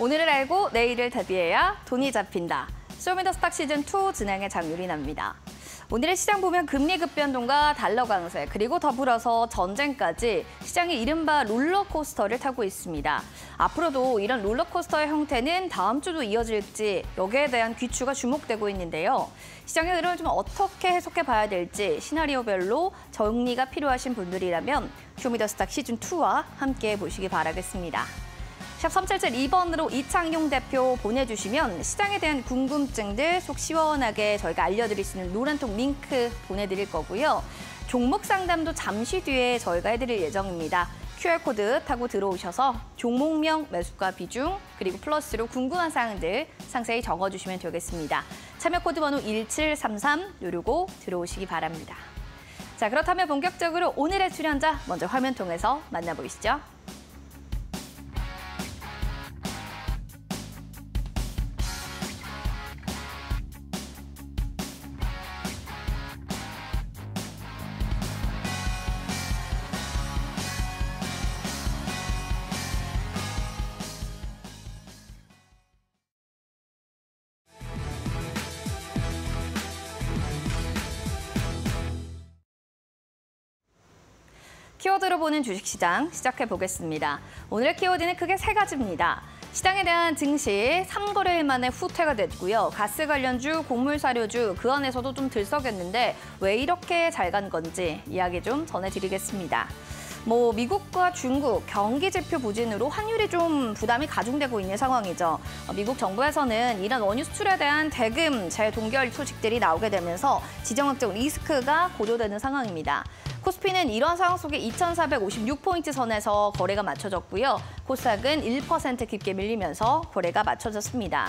오늘을 알고 내일을 대비해야 돈이 잡힌다. 쇼미더스탁 시즌2 진행의 장유리나입니다. 오늘의 시장 보면 금리 급변동과 달러 강세 그리고 더불어서 전쟁까지 시장이 이른바 롤러코스터를 타고 있습니다. 앞으로도 이런 롤러코스터의 형태는 다음 주도 이어질지 여기에 대한 귀추가 주목되고 있는데요. 시장의 흐름을 좀 어떻게 해석해 봐야 될지 시나리오별로 정리가 필요하신 분들이라면 쇼미더스탁 시즌2와 함께 보시기 바라겠습니다. 샵 3772번으로 이창용 대표 보내주시면 시장에 대한 궁금증들 속 시원하게 저희가 알려드릴 수 있는 노란통 링크 보내드릴 거고요. 종목 상담도 잠시 뒤에 저희가 해드릴 예정입니다. QR코드 타고 들어오셔서 종목명, 매수가 비중, 그리고 플러스로 궁금한 사항들 상세히 적어주시면 되겠습니다. 참여 코드 번호 1733 누르고 들어오시기 바랍니다. 자, 그렇다면 본격적으로 오늘의 출연자 먼저 화면 통해서 만나보시죠. 키워드로 보는 주식시장 시작해 보겠습니다. 오늘의 키워드는 크게 세 가지입니다. 시장에 대한 증시 3거래일 만에 후퇴가 됐고요. 가스 관련주, 곡물 사료주 그 안에서도 좀 들썩였는데 왜 이렇게 잘 간 건지 이야기 좀 전해드리겠습니다. 뭐 미국과 중국 경기 지표 부진으로 환율이 좀 부담이 가중되고 있는 상황이죠. 어, 미국 정부에서는 이런 원유 수출에 대한 대금 재동결 소식들이 나오게 되면서 지정학적 리스크가 고조되는 상황입니다. 코스피는 이런 상황 속에 2,456포인트 선에서 거래가 맞춰졌고요. 코스닥은 1% 깊게 밀리면서 거래가 맞춰졌습니다.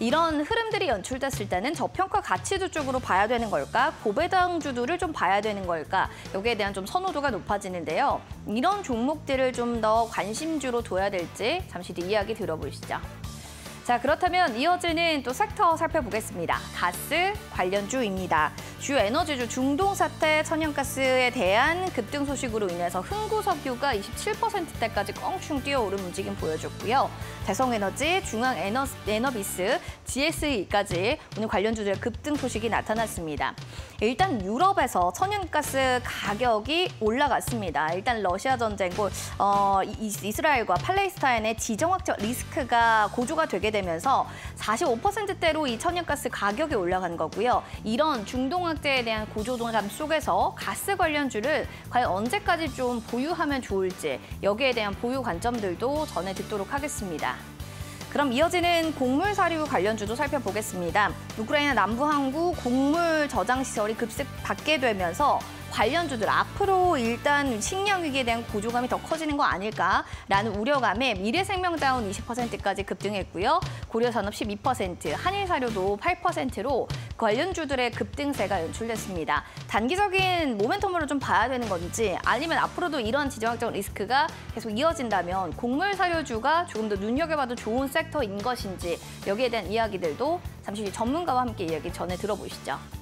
이런 흐름들이 연출됐을 때는 저평가 가치주 쪽으로 봐야 되는 걸까? 고배당주들을 좀 봐야 되는 걸까? 여기에 대한 좀 선호도가 높아지는데요. 이런 종목들을 좀 더 관심주로 둬야 될지 잠시 뒤 이야기 들어보시죠. 자, 그렇다면 이어지는 또 섹터 살펴보겠습니다. 가스 관련주입니다. 주요 에너지주 중동 사태 천연가스에 대한 급등 소식으로 인해서 흥구석유가 27%대까지 껑충 뛰어오른 움직임 보여줬고요. 대성에너지, 중앙에너비스, GSE까지 오늘 관련주들의 급등 소식이 나타났습니다. 일단 유럽에서 천연가스 가격이 올라갔습니다. 일단 러시아 전쟁고 어, 이스라엘과 팔레스타인의 지정학적 리스크가 고조가 되게 되면서 45%대로 이 천연가스 가격이 올라간 거고요. 이런 중동학제에 대한 고조동감 속에서 가스 관련주를 과연 언제까지 좀 보유하면 좋을지 여기에 대한 보유 관점들도 전해 듣도록 하겠습니다. 그럼 이어지는 곡물 사료 관련주도 살펴보겠습니다. 우크라이나 남부 항구 곡물 저장 시설이 급습 받게 되면서 관련주들 앞으로 일단 식량 위기에 대한 고조감이 더 커지는 거 아닐까라는 우려감에 미래생명 다운 20%까지 급등했고요. 고려산업 12%, 한일사료도 8%로 관련주들의 급등세가 연출됐습니다. 단기적인 모멘텀으로 좀 봐야 되는 건지 아니면 앞으로도 이런 지정학적 리스크가 계속 이어진다면 곡물 사료주가 조금 더 눈여겨봐도 좋은 섹터인 것인지 여기에 대한 이야기들도 잠시 뒤 전문가와 함께 이야기 전해 들어보시죠.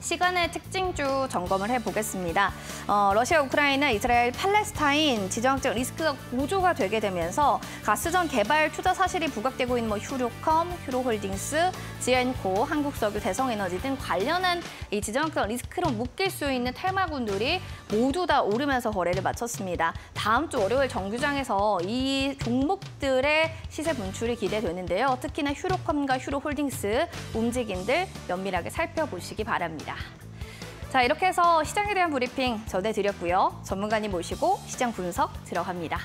시간의 특징 주 점검을 해보겠습니다. 어, 러시아, 우크라이나, 이스라엘, 팔레스타인 지정학적 리스크가 고조가 되게 되면서 가스전 개발 투자 사실이 부각되고 있는 뭐 휴로컴, 휴로홀딩스, 지엔코, 한국석유, 대성에너지 등 관련한 이 지정학적 리스크로 묶일 수 있는 테마군들이 모두 다 오르면서 거래를 마쳤습니다. 다음 주 월요일 정규장에서 이 종목들의 시세 분출이 기대되는데요. 특히나 휴로컴과 휴로홀딩스 움직임들 면밀하게 살펴보시기 바랍니다. 자, 이렇게 해서 시장에 대한 브리핑 전해드렸고요. 전문가님 모시고 시장 분석 들어갑니다.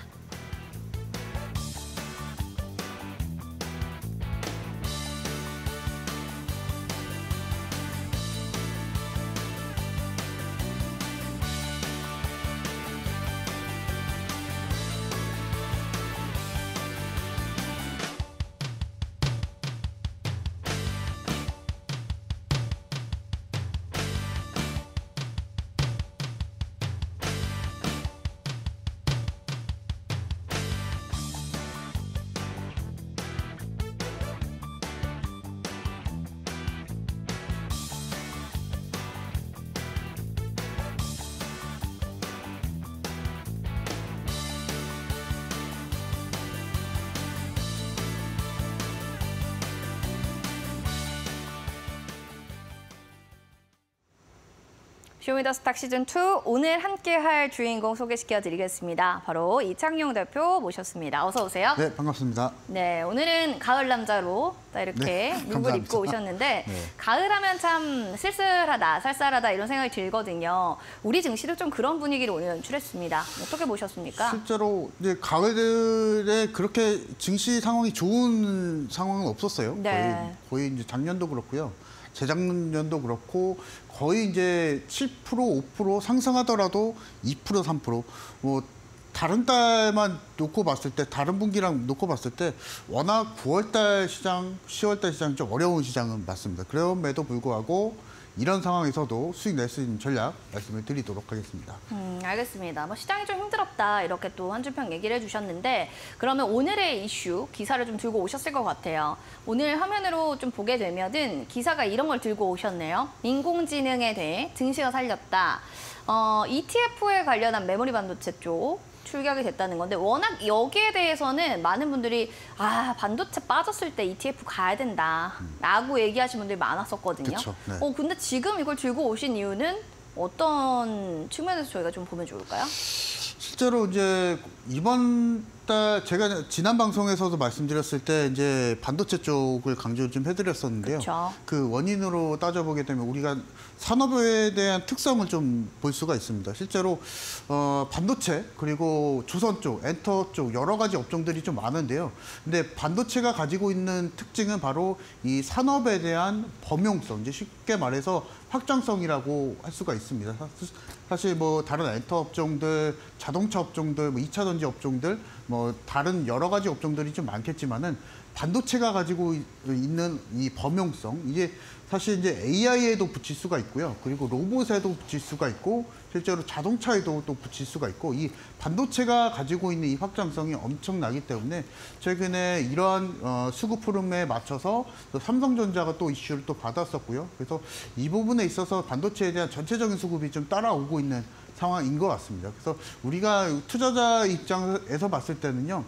쇼미더 스탁 시즌2 오늘 함께할 주인공 소개시켜드리겠습니다. 바로 이창용 대표 모셨습니다. 어서 오세요. 네, 반갑습니다. 네, 오늘은 가을 남자로 딱 이렇게 네, 룩을 감사합니다. 입고 오셨는데 네. 가을하면 참 쓸쓸하다, 쌀쌀하다 이런 생각이 들거든요. 우리 증시도 좀 그런 분위기를 오늘 연출했습니다. 어떻게 보셨습니까? 실제로 이제 가을에 그렇게 증시 상황이 좋은 상황은 없었어요. 네. 거의, 거의 이제 작년도 그렇고요. 재작년도 그렇고 거의 이제 7% 5% 상승하더라도 2% 3%뭐 다른 달만 놓고 봤을 때 다른 분기랑 놓고 봤을 때 워낙 9월달 시장, 10월달 시장 좀 어려운 시장은 맞습니다. 그럼에도 불구하고 이런 상황에서도 수익 낼 수 있는 전략 말씀을 드리도록 하겠습니다. 음, 알겠습니다. 뭐 시장이 좀 힘들었다 이렇게 또한 줄평 얘기를 해주셨는데 그러면 오늘의 이슈 기사를 좀 들고 오셨을 것 같아요. 오늘 화면으로 좀 보게 되면은 기사가 이런 걸 들고 오셨네요. 인공지능에 대해 증시가 살렸다. 어, ETF에 관련한 메모리 반도체 쪽 출격이 됐다는 건데 워낙 여기에 대해서는 많은 분들이 아 반도체 빠졌을 때 ETF 가야 된다라고 얘기하시는 분들이 많았었거든요. 그쵸, 네. 어 근데 지금 이걸 들고 오신 이유는 어떤 측면에서 저희가 좀 보면 좋을까요? 실제로 이제 이번 달 제가 지난 방송에서도 말씀드렸을 때 이제 반도체 쪽을 강조를 좀 해드렸었는데요. 그쵸. 그 원인으로 따져보게 되면 우리가 산업에 대한 특성을 좀 볼 수가 있습니다. 실제로 어, 반도체 그리고 조선 쪽, 엔터 쪽 여러 가지 업종들이 좀 많은데요. 근데 반도체가 가지고 있는 특징은 바로 이 산업에 대한 범용성, 이제 쉽게 말해서 확장성이라고 할 수가 있습니다. 사- 사실 뭐 다른 엔터 업종들, 자동차 업종들, 뭐 2차 전지 업종들, 뭐 다른 여러 가지 업종들이 좀 많겠지만은 반도체가 가지고 이- 있는 이 범용성 이게 사실 이제 AI에도 붙일 수가 있고요. 그리고 로봇에도 붙일 수가 있고 실제로 자동차에도 또 붙일 수가 있고 이 반도체가 가지고 있는 이 확장성이 엄청나기 때문에 최근에 이러한 어, 수급 흐름에 맞춰서 또 삼성전자가 또 이슈를 또 받았었고요. 그래서 이 부분에 있어서 반도체에 대한 전체적인 수급이 좀 따라오고 있는 상황인 것 같습니다. 그래서 우리가 투자자 입장에서 봤을 때는요.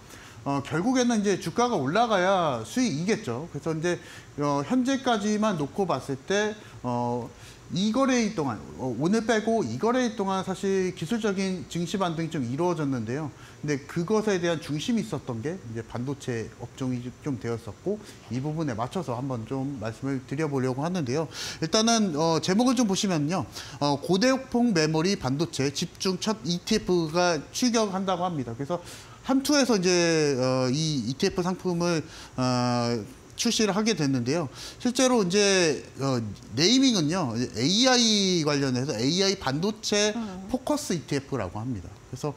어, 결국에는 이제 주가가 올라가야 수익이겠죠. 그래서 이제 어, 현재까지만 놓고 봤을 때 어, 이 거래일 동안 어, 오늘 빼고 이 거래일 동안 사실 기술적인 증시 반등이 좀 이루어졌는데요. 근데 그것에 대한 중심이 있었던 게 이제 반도체 업종이 좀 되었었고 이 부분에 맞춰서 한번 좀 말씀을 드려보려고 하는데요. 일단은 어, 제목을 좀 보시면요, 어, 고대역폭 메모리 반도체 집중 첫 ETF가 출격한다고 합니다. 그래서 한투에서 이제 어, 이 ETF 상품을 어, 출시를 하게 됐는데요. 실제로 이제 어, 네이밍은요 AI 관련해서 AI 반도체 포커스 ETF라고 합니다. 그래서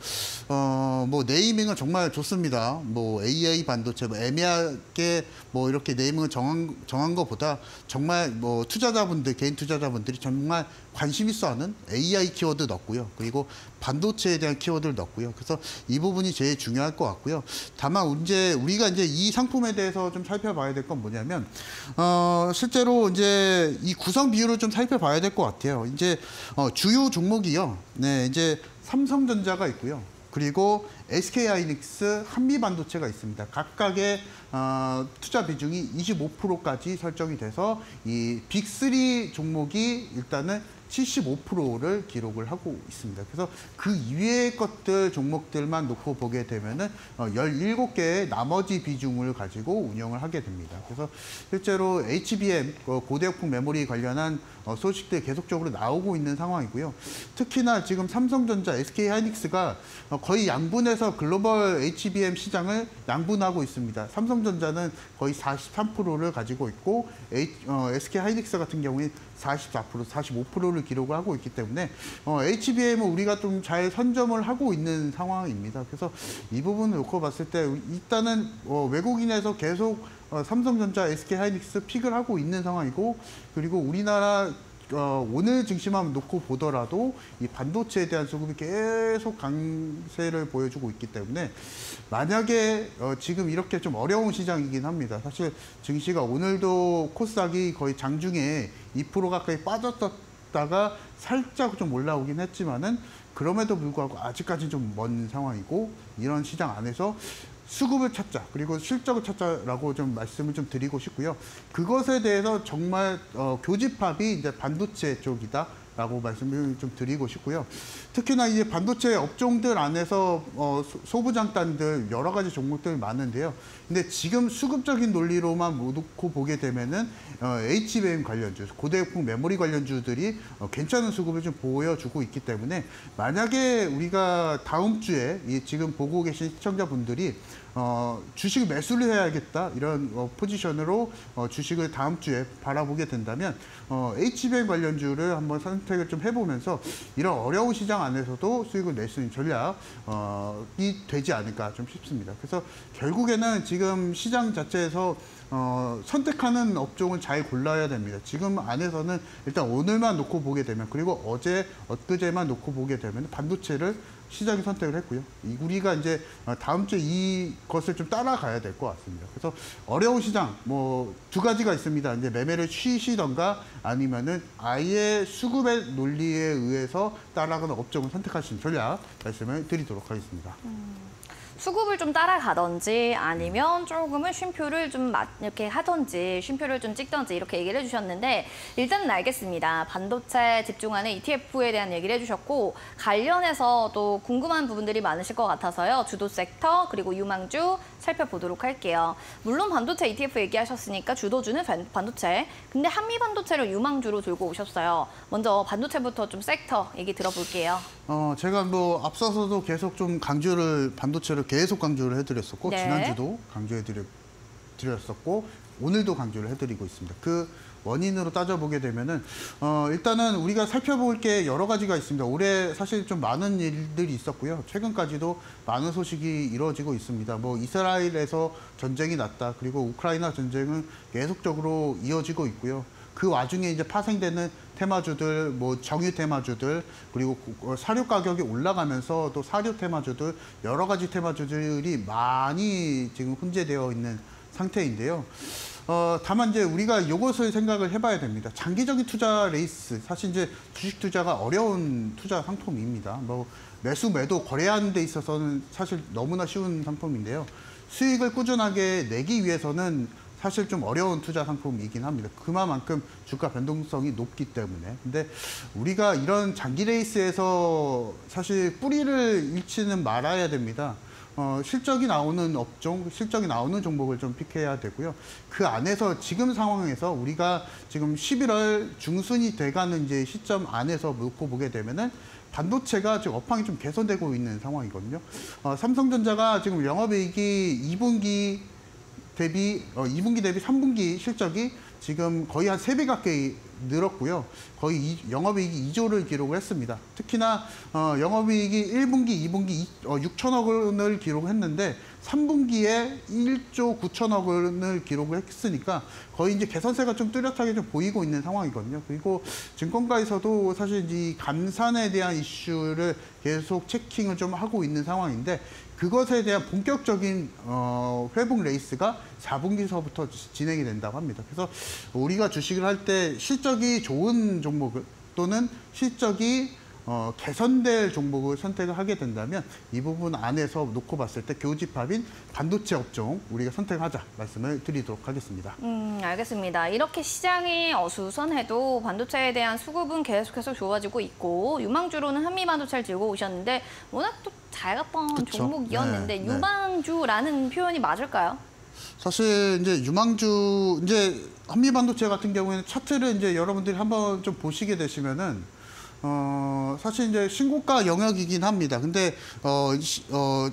어 뭐 네이밍은 정말 좋습니다. 뭐 AI 반도체 뭐 애매하게 뭐 이렇게 네이밍을 정한 정한 것보다 정말 뭐 투자자분들 개인 투자자분들이 정말 관심 있어 하는 AI 키워드 넣고요. 그리고 반도체에 대한 키워드를 넣고요. 그래서 이 부분이 제일 중요할 것 같고요. 다만 이제 우리가 이제 이 상품에 대해서 좀 살펴봐야 될 건 뭐냐면 어 실제로 이제 이 구성 비율을 좀 살펴봐야 될 것 같아요. 이제 어 주요 종목이요. 네, 이제 삼성전자가 있고요. 그리고 SK하이닉스, 한미반도체가 있습니다. 각각의 어, 투자 비중이 25%까지 설정이 돼서 이 빅3 종목이 일단은 75%를 기록을 하고 있습니다. 그래서 그 이외의 것들 종목들만 놓고 보게 되면은 어, 17개의 나머지 비중을 가지고 운영을 하게 됩니다. 그래서 실제로 HBM 어, 고대역폭 메모리 관련한 어, 소식들 계속적으로 나오고 있는 상황이고요. 특히나 지금 삼성전자, SK하이닉스가 어, 거의 양분해서 글로벌 HBM 시장을 양분하고 있습니다. 삼성전자는 거의 43%를 가지고 있고 어, SK하이닉스 같은 경우에 44%, 45%를 기록을 하고 있기 때문에 어, HBM은 우리가 좀 잘 선점을 하고 있는 상황입니다. 그래서 이 부분을 놓고 봤을 때 일단은 어, 외국인에서 계속 어, 삼성전자, SK하이닉스 픽을 하고 있는 상황이고 그리고 우리나라 어, 오늘 증시만 놓고 보더라도 이 반도체에 대한 수급이 계속 강세를 보여주고 있기 때문에 만약에 어, 지금 이렇게 좀 어려운 시장이긴 합니다. 사실 증시가 오늘도 코스닥이 거의 장중에 2% 가까이 빠졌다가 살짝 좀 올라오긴 했지만은 그럼에도 불구하고 아직까지 좀 먼 상황이고 이런 시장 안에서 수급을 찾자 그리고 실적을 찾자라고 좀 말씀을 좀 드리고 싶고요. 그것에 대해서 정말 어, 교집합이 이제 반도체 쪽이다. 라고 말씀을 좀 드리고 싶고요. 특히나 이제 반도체 업종들 안에서 어, 소- 소부장단들 여러 가지 종목들이 많은데요. 근데 지금 수급적인 논리로만 놓고 보게 되면은 어, HBM 관련주, 고대역폭 메모리 관련주들이 어, 괜찮은 수급을 좀 보여주고 있기 때문에 만약에 우리가 다음 주에 이 지금 보고 계신 시청자분들이 어, 주식을 매수를 해야겠다 이런 어, 포지션으로 어, 주식을 다음 주에 바라보게 된다면 어, HBM 관련주를 한번 선택을 좀 해보면서 이런 어려운 시장 안에서도 수익을 낼 수 있는 전략이 되지 않을까 좀 싶습니다. 그래서 결국에는 지금 시장 자체에서 어, 선택하는 업종을 잘 골라야 됩니다. 지금 안에서는 일단 오늘만 놓고 보게 되면 그리고 어제 엊그제만 놓고 보게 되면 반도체를 시장이 선택을 했고요. 이 우리가 이제 어, 다음 주에 이것을 좀 따라가야 될 것 같습니다. 그래서 어려운 시장 뭐 두 가지가 있습니다. 이제 매매를 쉬시던가 아니면은 아예 수급의 논리에 의해서 따라가는 업종을 선택하시는 전략 말씀을 드리도록 하겠습니다. 수급을 좀 따라가든지 아니면 조금은 쉼표를 좀 마- 이렇게 하든지 쉼표를 좀 찍든지 이렇게 얘기를 해주셨는데 일단은 알겠습니다. 반도체 집중하는 ETF에 대한 얘기를 해주셨고 관련해서 또 궁금한 부분들이 많으실 것 같아서요. 주도 섹터 그리고 유망주 살펴보도록 할게요. 물론 반도체 ETF 얘기하셨으니까 주도주는 반- 반도체. 근데 한미 반도체를 유망주로 들고 오셨어요. 먼저 반도체부터 좀 섹터 얘기 들어볼게요. 어, 제가 뭐 앞서서도 계속 좀 강조를 반도체를 계속 강조를 해드렸었고 네. 지난주도 강조해 드렸었고 오늘도 강조를 해드리고 있습니다. 그 원인으로 따져보게 되면은 어, 일단은 우리가 살펴볼 게 여러 가지가 있습니다. 올해 사실 좀 많은 일들이 있었고요. 최근까지도 많은 소식이 이루어지고 있습니다. 뭐 이스라엘에서 전쟁이 났다. 그리고 우크라이나 전쟁은 계속적으로 이어지고 있고요. 그 와중에 이제 파생되는 테마주들, 뭐 정유 테마주들, 그리고 고- 어, 사료 가격이 올라가면서 또 사료 테마주들 여러 가지 테마주들이 많이 지금 혼재되어 있는 상태인데요. 어, 다만 이제 우리가 이것을 생각을 해봐야 됩니다. 장기적인 투자 레이스, 사실 이제 주식 투자가 어려운 투자 상품입니다. 뭐 매수 매도 거래하는 데 있어서는 사실 너무나 쉬운 상품인데요. 수익을 꾸준하게 내기 위해서는 사실 좀 어려운 투자 상품이긴 합니다. 그만큼 주가 변동성이 높기 때문에. 근데 우리가 이런 장기 레이스에서 사실 뿌리를 잃지는 말아야 됩니다. 어, 실적이 나오는 업종, 실적이 나오는 종목을 좀 픽해야 되고요. 그 안에서 지금 상황에서 우리가 지금 11월 중순이 돼가는 이제 시점 안에서 놓고 보게 되면은 반도체가 지금 업황이 좀 개선되고 있는 상황이거든요. 어, 삼성전자가 지금 영업이익이 2분기 대비 어, 2분기 대비 3분기 실적이 지금 거의 한 세 배 가까이 늘었고요. 거의 이, 영업이익이 2조를 기록을 했습니다. 특히나 어, 영업이익이 1분기, 2분기 이, 어, 6천억 원을 기록했는데 3분기에 1조 9천억 원을 기록을 했으니까 거의 이제 개선세가 좀 뚜렷하게 좀 보이고 있는 상황이거든요. 그리고 증권가에서도 사실 이 감산에 대한 이슈를 계속 checking을 좀 하고 있는 상황인데 그것에 대한 본격적인 어, 회복 레이스가 4분기서부터 진행이 된다고 합니다. 그래서 우리가 주식을 할 때 실적이 좋은 종목을 또는 실적이 어, 개선될 종목을 선택을 하게 된다면 이 부분 안에서 놓고 봤을 때 교집합인 반도체 업종 우리가 선택하자 말씀을 드리도록 하겠습니다. 음, 알겠습니다. 이렇게 시장이 어수선해도 반도체에 대한 수급은 계속해서 좋아지고 있고 유망주로는 한미 반도체를 들고 오셨는데 워낙 또 잘 갔던 그쵸. 종목이었는데 네, 네. 유망주라는 표현이 맞을까요? 사실 이제 유망주 이제 한미 반도체 같은 경우에는 차트를 이제 여러분들이 한번 좀 보시게 되시면은 어 사실 이제 신고가 영역이긴 합니다. 근데 어, 시- 어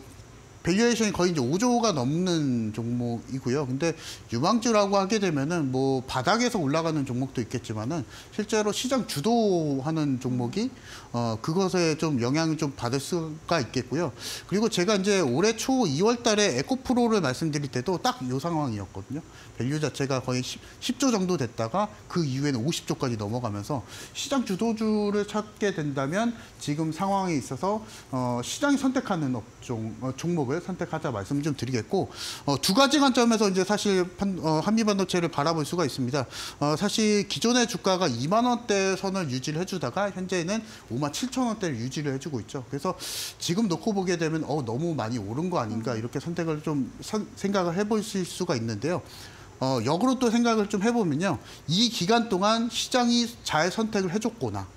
valuation이 거의 이제 5조가 넘는 종목이고요. 근데 유망주라고 하게 되면은 뭐 바닥에서 올라가는 종목도 있겠지만은 실제로 시장 주도하는 종목이 어 그것에 좀 영향을 좀 받을 수가 있겠고요. 그리고 제가 이제 올해 초 2월 달에 에코프로를 말씀드릴 때도 딱 이 상황이었거든요. value 자체가 거의 10, 조 정도 됐다가 그 이후에는 50조까지 넘어가면서 시장 주도주를 찾게 된다면 지금 상황에 있어서 어, 시장이 선택하는 업종 어, 종목을 선택하자 말씀 좀 드리겠고 어, 두 가지 관점에서 이제 사실 판- 어, 한미 반도체를 바라볼 수가 있습니다. 어, 사실 기존의 주가가 2만 원대 선을 유지를 해주다가 현재는 5만 7천 원대를 유지를 해주고 있죠. 그래서 지금 놓고 보게 되면 어, 너무 많이 오른 거 아닌가 이렇게 선택을 좀 선- 생각을 해보실 수가 있는데요. 어, 역으로 또 생각을 좀 해보면요. 이 기간 동안 시장이 잘 선택을 해줬거나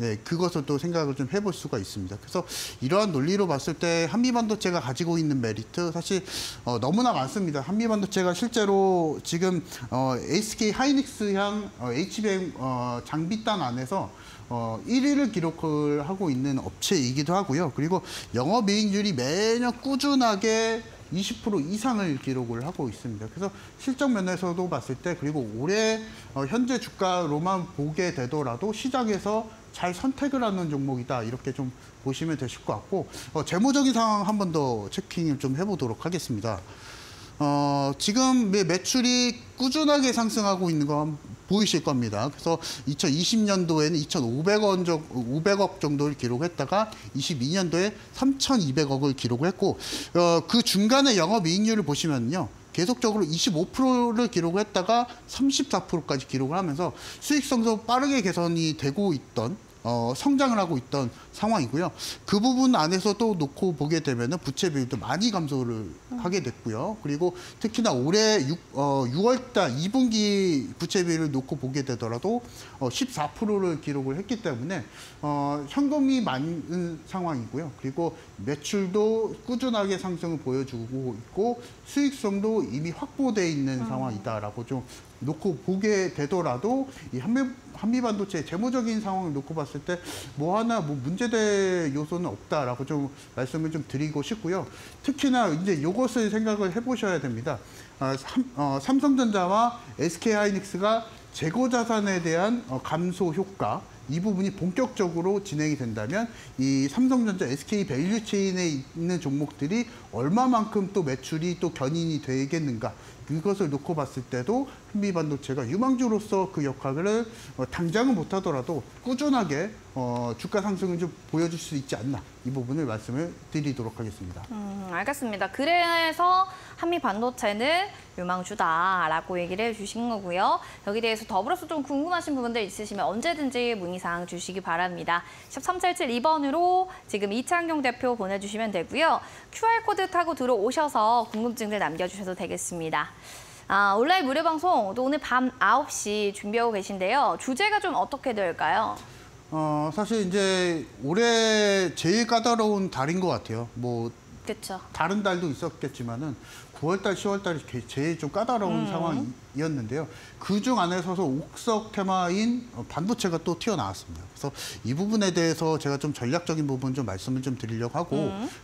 예, 그것을 또 생각을 좀 해볼 수가 있습니다. 그래서 이러한 논리로 봤을 때 한미반도체가 가지고 있는 메리트 사실 어, 너무나 많습니다. 한미반도체가 실제로 지금 어, SK 하이닉스향 어, HBM 어, 장비단 안에서 어, 1위를 기록을 하고 있는 업체이기도 하고요. 그리고 영업이익률이 매년 꾸준하게 20% 이상을 기록을 하고 있습니다. 그래서 실적 면에서도 봤을 때 그리고 올해 어, 현재 주가로만 보게 되더라도 시장에서 잘 선택을 하는 종목이다 이렇게 좀 보시면 되실 것 같고 어, 재무적인 상황 한 번 더 체킹을 좀 해보도록 하겠습니다. 어, 지금 매- 매출이 꾸준하게 상승하고 있는 거 한- 보이실 겁니다. 그래서 2020년도에는 2,500원 정, 500억 정도를 기록했다가 22년도에 3,200억을 기록했고 어, 그 중간에 영업이익률을 보시면요. 계속적으로 25%를 기록했다가 34%까지 기록을 하면서 수익성도 빠르게 개선이 되고 있던 어, 성장을 하고 있던 상황이고요. 그 부분 안에서 또 놓고 보게 되면 은 부채 비율도 많이 감소를 하게 됐고요. 그리고 특히나 올해 6, 어, 6월달 2분기 부채 비율을 놓고 보게 되더라도 어, 14%를 기록을 했기 때문에 어, 현금이 많은 상황이고요. 그리고 매출도 꾸준하게 상승을 보여주고 있고 수익성도 이미 확보돼 있는 상황이다라고 좀 놓고 보게 되더라도 이 한미 한미 반도체 재무적인 상황을 놓고 봤을 때 뭐 하나 뭐 문제될 요소는 없다라고 좀 말씀을 좀 드리고 싶고요. 특히나 이제 이것을 생각을 해보셔야 됩니다. 아, 삼, 어, 삼성전자와 SK하이닉스가 재고 자산에 대한 어, 감소 효과 이 부분이 본격적으로 진행이 된다면 이 삼성전자 SK 밸류체인에 있는 종목들이 얼마만큼 또 매출이 또 견인이 되겠는가 이것을 놓고 봤을 때도 한미반도체가 유망주로서 그 역할을 어, 당장은 못하더라도 꾸준하게 어, 주가 상승을 좀 보여줄 수 있지 않나 이 부분을 말씀을 드리도록 하겠습니다. 음, 알겠습니다. 그래서 한미 반도체는 유망주다라고 얘기를 해주신 거고요. 여기 대해서 더불어서 좀 궁금하신 부분들 있으시면 언제든지 문의사항 주시기 바랍니다. 샵 3772번으로 지금 이창경 대표 보내주시면 되고요. QR코드 타고 들어오셔서 궁금증들 남겨주셔도 되겠습니다. 아, 온라인 무료 방송 또 오늘 밤 9시 준비하고 계신데요. 주제가 좀 어떻게 될까요? 어, 사실 이제 올해 제일 까다로운 달인 것 같아요. 뭐 그렇죠. 다른 달도 있었겠지만은 9월달, 10월달이 제일 좀 까다로운 상황 이었는데요. 그 중 안에서서 옥석 테마인 어, 반도체가 또 튀어나왔습니다. 그래서 이 부분에 대해서 제가 좀 전략적인 부분 좀 말씀을 좀 드리려고 하고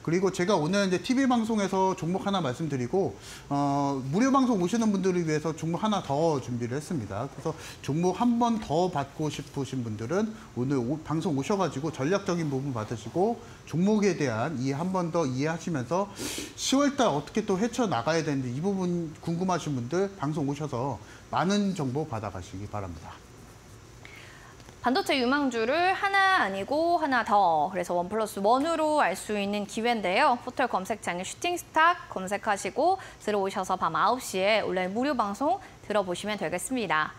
그리고 제가 오늘 이제 TV 방송에서 종목 하나 말씀드리고 어, 무료 방송 오시는 분들을 위해서 종목 하나 더 준비를 했습니다. 그래서 종목 한 번 더 받고 싶으신 분들은 오늘 오- 방송 오셔가지고 전략적인 부분 받으시고 종목에 대한 이해 한 번 더 이해하시면서 10월달 어떻게 또 헤쳐 나가야 되는지 이 부분 궁금하신 분들 방송 오셔서 많은 정보 받아가시기 바랍니다. 반도체 유망주를 하나 아니고 하나 더 그래서 원 플러스 원으로 알 수 있는 기회인데요. 포털 검색창에 슈팅스탁 검색하시고 들어오셔서 밤 9시에 온라인 무료 방송 들어보시면 되겠습니다.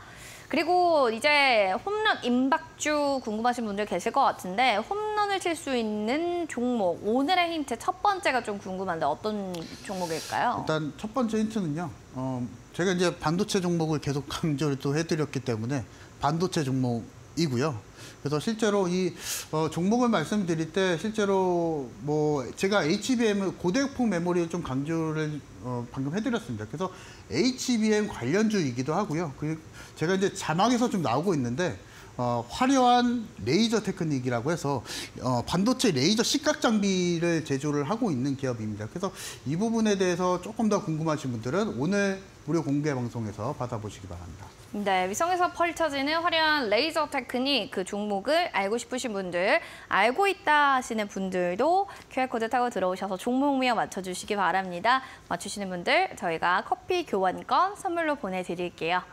그리고 이제 홈런 임박주 궁금하신 분들 계실 것 같은데 홈런을 칠 수 있는 종목 오늘의 힌트 첫 번째가 좀 궁금한데 어떤 종목일까요? 일단 첫 번째 힌트는요. 어, 제가 이제 반도체 종목을 계속 강조를 또 해드렸기 때문에 반도체 종목이고요. 그래서 실제로 이 어, 종목을 말씀드릴 때 실제로 뭐 제가 HBM 고대역폭 메모리를 좀 강조를 어, 방금 해드렸습니다. 그래서 HBM 관련주이기도 하고요. 그리고 제가 이제 자막에서 좀 나오고 있는데 어, 화려한 레이저 테크닉이라고 해서 어, 반도체 레이저 식각 장비를 제조를 하고 있는 기업입니다. 그래서 이 부분에 대해서 조금 더 궁금하신 분들은 오늘 무료 공개 방송에서 받아보시기 바랍니다. 네, 위성에서 펼쳐지는 화려한 레이저 테크닉 그 종목을 알고 싶으신 분들, 알고 있다 하시는 분들도 QR코드 타고 들어오셔서 종목명 맞춰주시기 바랍니다. 맞추시는 분들 저희가 커피 교환권 선물로 보내드릴게요.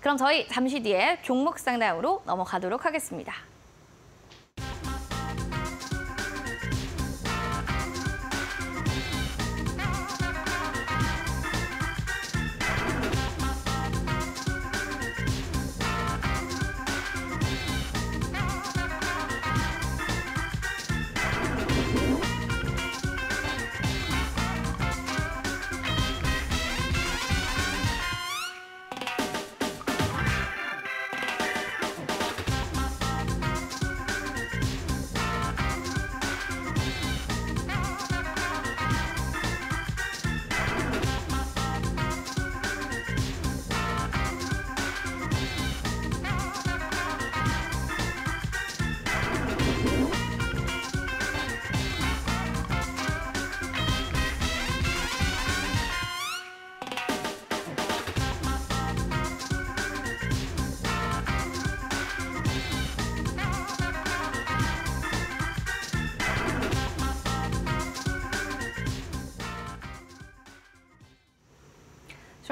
그럼 저희 잠시 뒤에 종목 상담으로 넘어가도록 하겠습니다.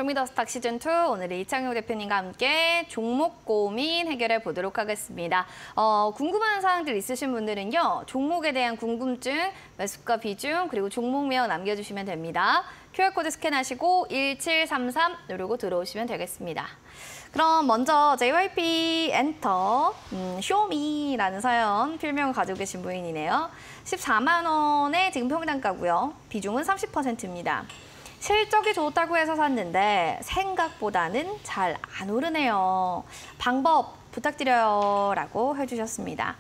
쇼미더스탁 시즌2 오늘은 이창용 대표님과 함께 종목 고민 해결해 보도록 하겠습니다. 어, 궁금한 사항들 있으신 분들은요. 종목에 대한 궁금증, 매수가 비중, 그리고 종목명 남겨주시면 됩니다. QR코드 스캔하시고 1733 누르고 들어오시면 되겠습니다. 그럼 먼저 JYP 엔터 음, 쇼미라는 사연 필명을 가지고 계신 분이네요. 14만 원의 지금 평단가고요. 비중은 30%입니다. 실적이 좋다고 해서 샀는데 생각보다는 잘 안 오르네요. 방법 부탁드려요 라고 해주셨습니다.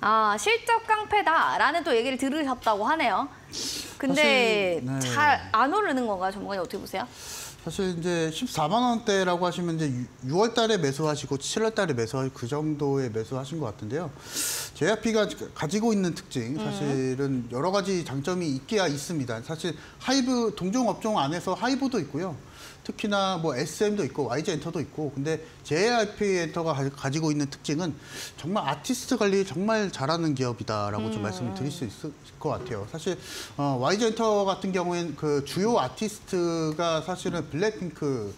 아, 실적 깡패다라는 또 얘기를 들으셨다고 하네요. 근데 네. 잘안 오르는 건가요? 전문가님 어떻게 보세요? 사실 이제 14만 원대라고 하시면 이제 6월 달에 매수하시고 7월 달에 매수하시고 그 정도에 매수하신 것 같은데요. JYP가 가지고 있는 특징 사실은 여러 가지 장점이 있기야 있습니다. 사실 하이브 동종 업종 안에서 하이브도 있고요. 특히나 뭐 SM도 있고 YG 엔터도 있고 근데 JYP 엔터가 가- 가지고 있는 특징은 정말 아티스트 관리 정말 잘하는 기업이다라고 좀 말씀을 드릴 수 있을 것 같아요. 사실 어, YG 엔터 같은 경우에는 그 주요 아티스트가 사실은 블랙핑크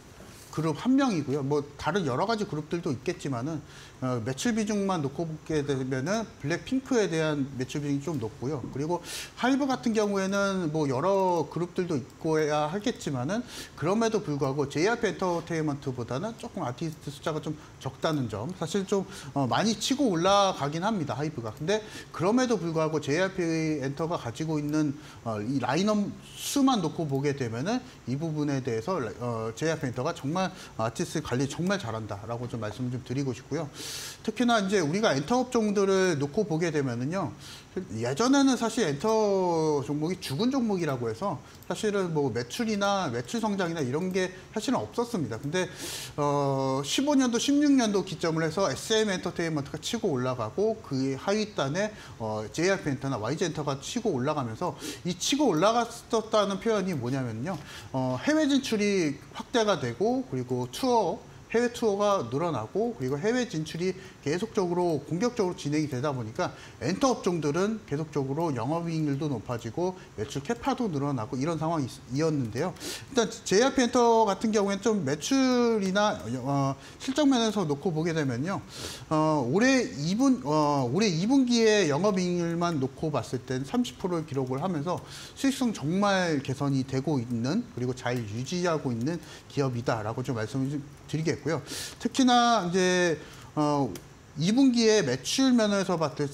그룹 한 명이고요. 뭐 다른 여러 가지 그룹들도 있겠지만은 어, 매출 비중만 놓고 보게 되면은 블랙핑크에 대한 매출 비중이 좀 높고요. 그리고 하이브 같은 경우에는 뭐 여러 그룹들도 있고야 하겠지만은 그럼에도 불구하고 JYP 엔터테인먼트보다는 조금 아티스트 숫자가 좀 적다는 점. 사실 좀 어, 많이 치고 올라가긴 합니다. 하이브가. 근데 그럼에도 불구하고 JYP 엔터가 가지고 있는 어, 이 라인업 수만 놓고 보게 되면은 이 부분에 대해서 어, JYP 엔터가 정말 아티스트 관리 정말 잘한다라고 좀 말씀 좀 드리고 싶고요. 특히나 이제 우리가 엔터 업종들을 놓고 보게 되면은요. 예전에는 사실 엔터 종목이 죽은 종목이라고 해서 사실은 뭐 매출이나 매출 성장이나 이런 게 사실은 없었습니다. 근데 어 15년도, 16년도 기점을 해서 SM 엔터테인먼트가 치고 올라가고 그 하위단에 어 JYP 엔터나 YG 엔터가 치고 올라가면서 이 치고 올라갔었다는 표현이 뭐냐면요. 어 해외 진출이 확대가 되고 그리고 투어 해외 투어가 늘어나고 그리고 해외 진출이 계속적으로 공격적으로 진행이 되다 보니까 엔터 업종들은 계속적으로 영업이익률도 높아지고 매출 capa도 늘어나고 이런 상황이었는데요. 일단 JYP 엔터 같은 경우에는 좀 매출이나 어, 실적 면에서 놓고 보게 되면요. 어, 올해 2분 어, 올해 2분기에 영업이익률만 놓고 봤을 땐 30%를 기록을 하면서 수익성 정말 개선이 되고 있는 그리고 잘 유지하고 있는 기업이다라고 좀 말씀을 좀 드리겠고 요. 특히나 이제 어 2분기에 매출 면에서 봤을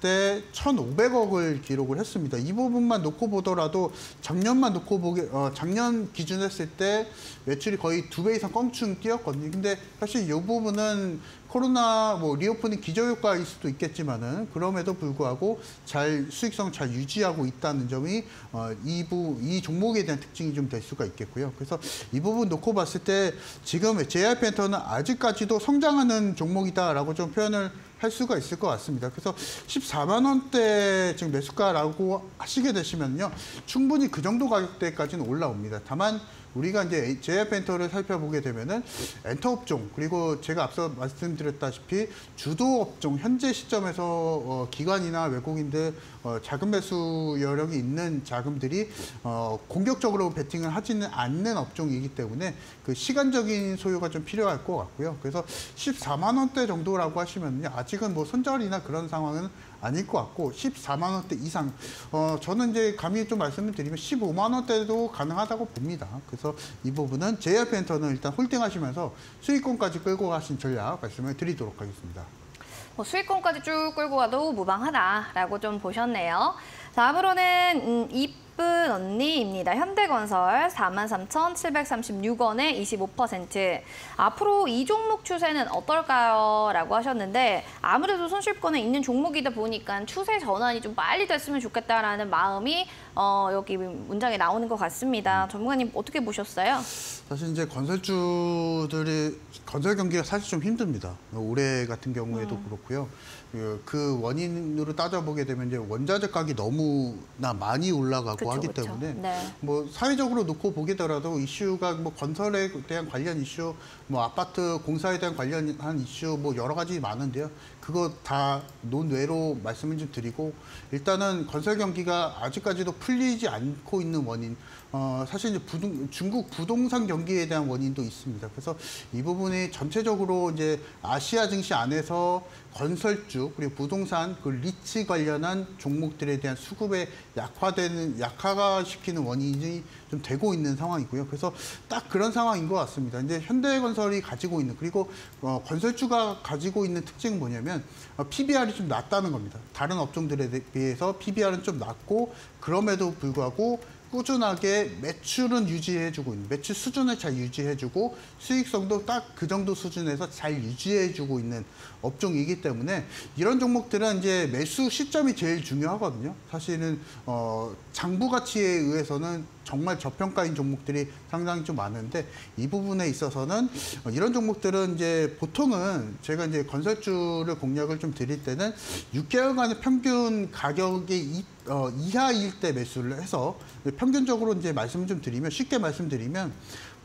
때 1,500억을 기록을 했습니다. 이 부분만 놓고 보더라도 작년만 놓고 보게 어, 작년 기준 했을 때 매출이 거의 두 배 이상 껑충 뛰었거든요. 근데 사실 이 부분은 코로나 뭐 reopening 기저효과일 수도 있겠지만은 그럼에도 불구하고 잘 수익성 잘 유지하고 있다는 점이 어, 이부 이 종목에 대한 특징이 좀 될 수가 있겠고요. 그래서 이 부분 놓고 봤을 때 지금 JYP 엔터는 아직까지도 성장하는 종목이다라고 좀 표현을 할 수가 있을 것 같습니다. 그래서 14만 원대 지금 매수가라고 하시게 되시면요. 충분히 그 정도 가격대까지는 올라옵니다. 다만 우리가 이제 JF 엔터를 살펴보게 되면은 엔터 업종 그리고 제가 앞서 말씀드렸다시피 주도 업종 현재 시점에서 어, 기관이나 외국인들 어, 자금 매수 여력이 있는 자금들이 어, 공격적으로 베팅을 하지는 않는 업종이기 때문에 그 시간적인 소요가 좀 필요할 것 같고요. 그래서 14만 원대 정도라고 하시면요. 아직은 뭐 손절이나 그런 상황은 아닐 것 같고 14만 원대 이상 어 저는 이제 감히 좀 말씀을 드리면 15만 원대도 가능하다고 봅니다. 그래서 이 부분은 JF 엔터는 일단 홀딩하시면서 수익권까지 끌고 가신 전략 말씀을 드리도록 하겠습니다. 뭐 수익권까지 쭉 끌고 가도 무방하다라고 좀 보셨네요. 다음으로는 음, 이 쁜 언니입니다. 현대건설 43,736원에 25%. 앞으로 이 종목 추세는 어떨까요? 라고 하셨는데 아무래도 손실권에 있는 종목이다 보니까 추세 전환이 좀 빨리 됐으면 좋겠다라는 마음이 어, 여기 문장에 나오는 것 같습니다. 전문가님 어떻게 보셨어요? 사실 이제 건설주들이 건설 경기가 사실 좀 힘듭니다. 올해 같은 경우에도 그렇고요. 그, 그 원인으로 따져보게 되면 이제 원자재 가격이 너무나 많이 올라가고 그쵸, 하기 그쵸. 때문에 네. 뭐 사회적으로 놓고 보게더라도 이슈가 뭐 건설에 대한 관련 이슈, 뭐 아파트 공사에 대한 관련한 이슈 뭐 여러 가지 많은데요. 그거 다 논외로 말씀을 좀 드리고 일단은 건설 경기가 아직까지도 풀리지 않고 있는 원인 어, 사실 이제 부동, 중국 부동산 경기에 대한 원인도 있습니다. 그래서 이 부분이 전체적으로 이제 아시아 증시 안에서 건설주 그리고 부동산 그 리츠 관련한 종목들에 대한 수급에 약화되는 약화가 시키는 원인이 좀 되고 있는 상황이고요. 그래서 딱 그런 상황인 것 같습니다. 이제 현대건설이 가지고 있는 그리고 어, 건설주가 가지고 있는 특징은 뭐냐면 어, PBR이 좀 낮다는 겁니다. 다른 업종들에 대- 비해서 PBR은 좀 낮고 그럼에도 불구하고 꾸준하게 매출은 유지해주고 있는 매출 수준을 잘 유지해주고 수익성도 딱 그 정도 수준에서 잘 유지해주고 있는 업종이기 때문에 이런 종목들은 이제 매수 시점이 제일 중요하거든요. 사실은 어, 장부 가치에 의해서는 정말 저평가인 종목들이 상당히 좀 많은데 이 부분에 있어서는 어, 이런 종목들은 이제 보통은 제가 이제 건설주를 공략을 좀 드릴 때는 6개월간의 평균 가격이 이, 어, 이하일 때 매수를 해서 평균적으로 이제 말씀을 좀 드리면 쉽게 말씀드리면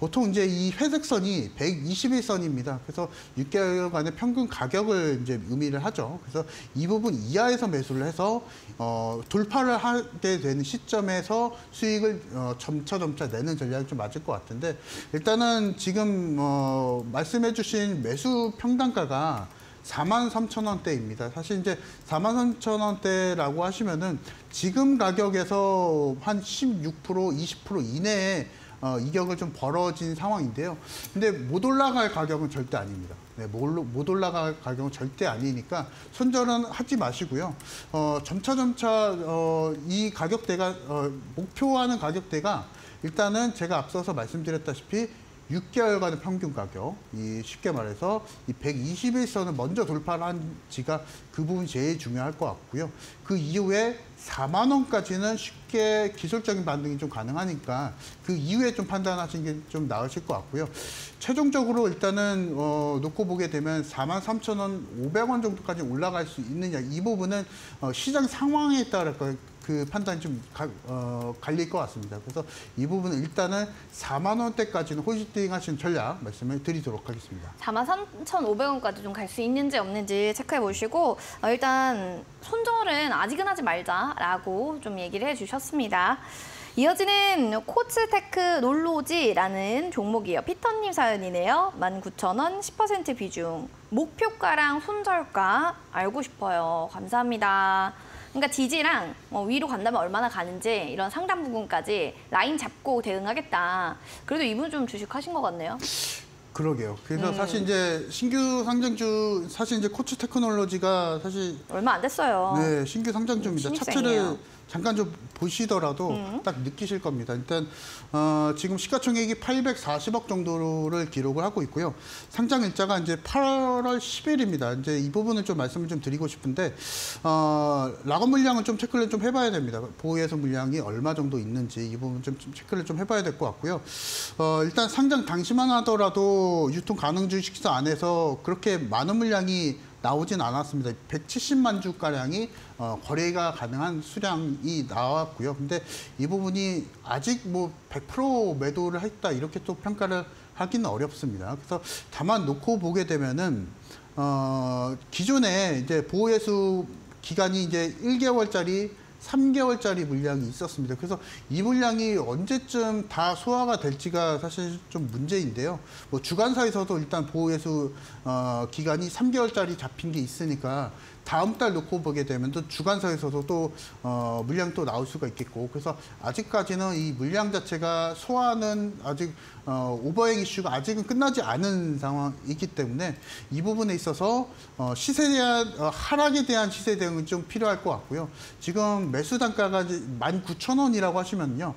보통 이제 이 회색선이 121선입니다. 그래서 6개월간의 평균 가격을 이제 의미를 하죠. 그래서 이 부분 이하에서 매수를 해서 어, 돌파를 하게 되는 시점에서 수익을 어, 점차 점차 내는 전략이 좀 맞을 것 같은데 일단은 지금 어, 말씀해주신 매수 평단가가 4만 3천 원대입니다. 사실 이제 4만 3천 원대라고 하시면은 지금 가격에서 한 16% 20% 이내에 어, 이격을 좀 벌어진 상황인데요. 근데 못 올라갈 가격은 절대 아닙니다. 네, 못, 못 올라갈 가격은 절대 아니니까 손절은 하지 마시고요. 어, 점차 점차 어, 이 가격대가 어, 목표하는 가격대가 일단은 제가 앞서서 말씀드렸다시피 6개월간의 평균 가격, 이 쉽게 말해서 이 121선을 먼저 돌파를 한 지가 그 부분이 제일 중요할 것 같고요. 그 이후에 4만 원까지는 쉽게 기술적인 반등이 좀 가능하니까 그 이후에 좀 판단하시는 게 좀 나으실 것 같고요. 최종적으로 일단은 어, 놓고 보게 되면 4만 3천 원, 500원 정도까지 올라갈 수 있느냐 이 부분은 어, 시장 상황에 따라 그, 그 판단이 좀 가, 어, 갈릴 것 같습니다. 그래서 이 부분은 일단은 4만 원대까지는 holding 하시는 전략 말씀을 드리도록 하겠습니다. 4만 3,500원까지 좀 갈 수 있는지 없는지 체크해 보시고 어, 일단 손절은 아직은 하지 말자라고 좀 얘기를 해주셨습니다. 이어지는 코츠테크놀로지라는 종목이에요. 피터님 사연이네요. 19,000원 10% 비중. 목표가랑 손절가 알고 싶어요. 감사합니다. 그러니까 지지랑 어, 위로 간다면 얼마나 가는지 이런 상담 부분까지 라인 잡고 대응하겠다. 그래도 이분 좀 주식하신 것 같네요. 그러게요. 그래서 음. 사실 이제 신규 상장주 사실 이제 코츠 테크놀로지가 사실 얼마 안 됐어요. 네, 신규 상장주입니다. 차트를 잠깐 좀 보시더라도 딱 느끼실 겁니다. 일단 어, 지금 시가총액이 840억 정도를 기록을 하고 있고요. 상장 일자가 이제 8월 10일입니다. 이제 이 부분을 좀 말씀을 좀 드리고 싶은데 어, 락업 물량은 좀 체크를 좀 해봐야 됩니다. 보유해서 물량이 얼마 정도 있는지 이 부분 좀, 좀 체크를 좀 해봐야 될 것 같고요. 어, 일단 상장 당시만 하더라도 유통 가능 주식사 안에서 그렇게 많은 물량이 나오진 않았습니다. 170만 주 가량이 어, 거래가 가능한 수량이 나왔고요. 근데 이 부분이 아직 뭐 100% 매도를 했다 이렇게 또 평가를 하기는 어렵습니다. 그래서 다만 놓고 보게 되면은 어, 기존에 이제 보호예수 기간이 이제 1개월짜리 3개월짜리 물량이 있었습니다. 그래서 이 물량이 언제쯤 다 소화가 될지가 사실 좀 문제인데요. 뭐 주간사에서도 일단 보호예수 어, 기간이 3개월짜리 잡힌 게 있으니까 다음 달 놓고 보게 되면 또 주간사에서도 또 어, 물량 또 나올 수가 있겠고 그래서 아직까지는 이 물량 자체가 소화는 아직 어, 오버행 이슈가 아직은 끝나지 않은 상황이기 때문에 이 부분에 있어서 어, 시세에 대한 어, 하락에 대한 시세 대응은 좀 필요할 것 같고요. 지금 매수 단가가 19,000원이라고 하시면요.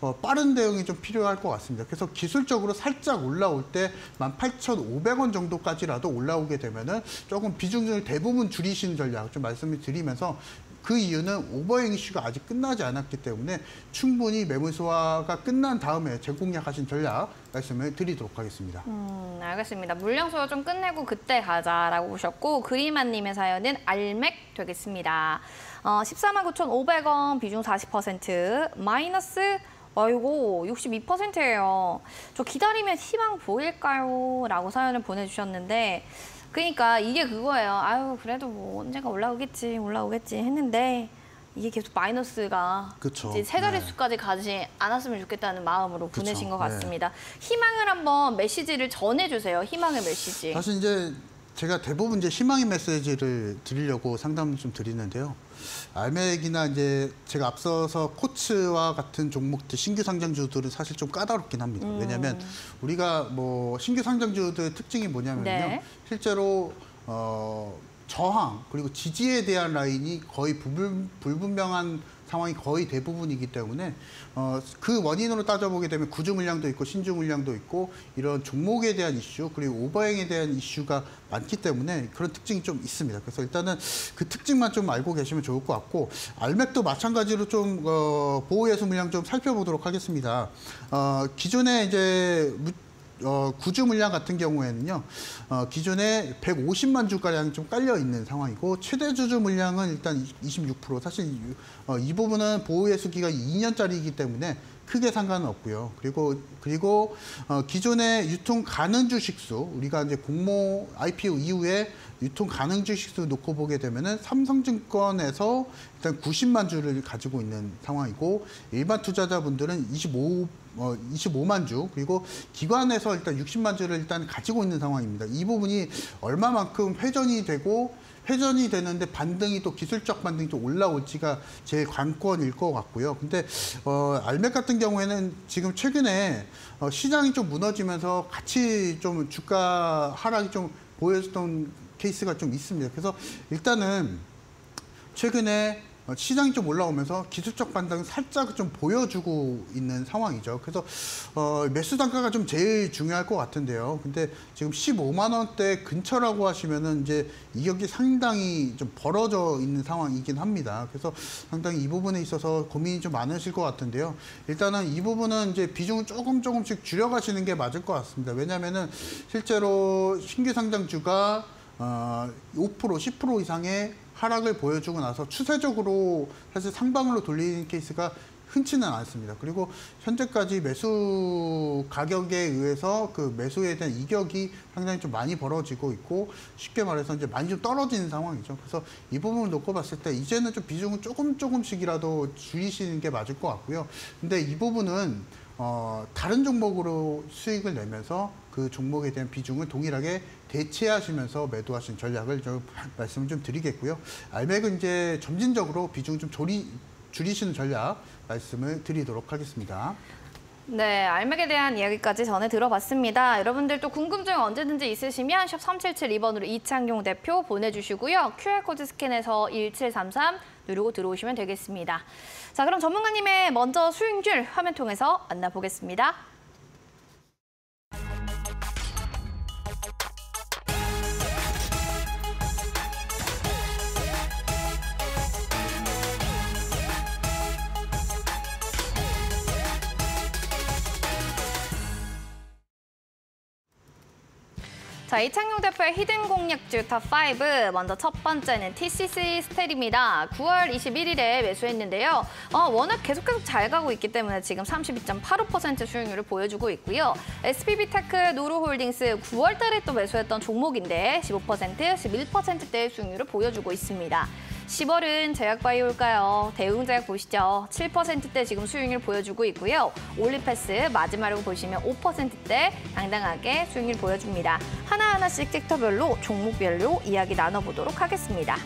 어, 빠른 대응이 좀 필요할 것 같습니다. 그래서 기술적으로 살짝 올라올 때 18,500원 정도까지라도 올라오게 되면은 조금 비중을 대부분 줄이시는 전략 좀 말씀을 드리면서 그 이유는 오버행 이슈가 아직 끝나지 않았기 때문에 충분히 매물 소화가 끝난 다음에 재공략하신 전략 말씀을 드리도록 하겠습니다. 음, 알겠습니다. 물량 소요 좀 끝내고 그때 가자라고 보셨고 그리마님의 사연은 알맥 되겠습니다. 어, 14만 9,500원 비중 40% 마이너스 아이고 62%예요. 저 기다리면 희망 보일까요? 라고 사연을 보내주셨는데 그러니까 이게 그거예요. 아유 그래도 뭐 언젠가 올라오겠지 올라오겠지 했는데 이게 계속 마이너스가 그쵸. 이제 세 자릿 네. 수까지 가지 않았으면 좋겠다는 마음으로. 보내신 것 네. 같습니다. 희망을 한번 메시지를 전해주세요. 희망의 메시지. 사실 이제 제가 대부분 이제 희망의 메시지를 드리려고 상담을 좀 드리는데요. 알맥이나 이제 제가 앞서서 코츠와 같은 종목들 신규 상장주들은 사실 좀 까다롭긴 합니다. 음. 왜냐하면 우리가 뭐 신규 상장주들의 특징이 뭐냐면요. 네. 실제로 어 저항 그리고 지지에 대한 라인이 거의 불분, 불분명한 상황이 거의 대부분이기 때문에 어, 그 원인으로 따져보게 되면 구주 물량도 있고 신주 물량도 있고 이런 종목에 대한 이슈 그리고 오버행에 대한 이슈가 많기 때문에 그런 특징이 좀 있습니다. 그래서 일단은 그 특징만 좀 알고 계시면 좋을 것 같고 알맥도 마찬가지로 좀 어, 보호예수 물량 좀 살펴보도록 하겠습니다. 어, 기존에 이제 무- 어, 구주 물량 같은 경우에는요, 어, 기존에 150만 주가량이 좀 깔려 있는 상황이고, 최대 주주 물량은 일단 26%. 사실 이- 어, 이 부분은 보호예수 기간이 2년짜리이기 때문에 크게 상관은 없고요. 그리고 그리고 어, 기존의 유통 가능 주식수 우리가 이제 공모 IPO 이후에 유통 가능 주식수 놓고 보게 되면은 삼성증권에서 일단 90만 주를 가지고 있는 상황이고 일반 투자자분들은 25 어, 25만 주 그리고 기관에서 일단 60만 주를 일단 가지고 있는 상황입니다. 이 부분이 얼마만큼 회전이 되고 회전이 되는데 반등이 또 기술적 반등이 또 올라올지가 제일 관건일 것 같고요. 근데 어, 알맥 같은 경우에는 지금 최근에 어, 시장이 좀 무너지면서 같이 좀 주가 하락이 좀 보였던 케이스가 좀 있습니다. 그래서 일단은 최근에 어, 시장이 좀 올라오면서 기술적 반등을 살짝 좀 보여주고 있는 상황이죠. 그래서 어, 매수 단가가 좀 제일 중요할 것 같은데요. 근데 지금 15만 원대 근처라고 하시면은 이제 이격이 상당히 좀 벌어져 있는 상황이긴 합니다. 그래서 상당히 이 부분에 있어서 고민이 좀 많으실 것 같은데요. 일단은 이 부분은 이제 비중을 조금 조금씩 줄여가시는 게 맞을 것 같습니다. 왜냐하면은 실제로 신규 상장주가 어, 5% 10% 이상의 하락을 보여주고 나서 추세적으로 사실 상방으로 돌리는 케이스가 흔치는 않습니다. 그리고 현재까지 매수 가격에 의해서 그 매수에 대한 이격이 상당히 좀 많이 벌어지고 있고 쉽게 말해서 이제 많이 좀 떨어지는 상황이죠. 그래서 이 부분을 놓고 봤을 때 이제는 좀 비중을 조금 조금씩이라도 줄이시는 게 맞을 것 같고요. 근데 이 부분은 어, 다른 종목으로 수익을 내면서 그 종목에 대한 비중을 동일하게 대체하시면서 매도하신 전략을 좀 말씀을 좀 드리겠고요. 알맥은 이제 점진적으로 비중을 좀 조리, 줄이시는 전략 말씀을 드리도록 하겠습니다. 네, 알맥에 대한 이야기까지 전해 들어봤습니다. 여러분들 또 궁금증 언제든지 있으시면 샵 3772번으로 이창용 대표 보내주시고요. QR코드 스캔해서 1733 누르고 들어오시면 되겠습니다. 자, 그럼 전문가님의 먼저 수익률 화면 통해서 만나보겠습니다. 자, 이창용 대표의 hidden 공략주 top5. 먼저 첫 번째는 TCC 스틸입니다. 9월 21일에 매수했는데요. 어, 워낙 계속 계속 잘 가고 있기 때문에 지금 32.85% 수익률을 보여주고 있고요. SBB테크 노루홀딩스 9월 달에 또 매수했던 종목인데 15%, 11%대의 수익률을 보여주고 있습니다. 10월은 제약바이오일까요? 대웅제약 보시죠. 7%대 지금 수익률 보여주고 있고요. 올리패스 마지막으로 보시면 5%대 당당하게 수익률 보여줍니다. 하나하나씩 섹터별로 종목별로 이야기 나눠보도록 하겠습니다.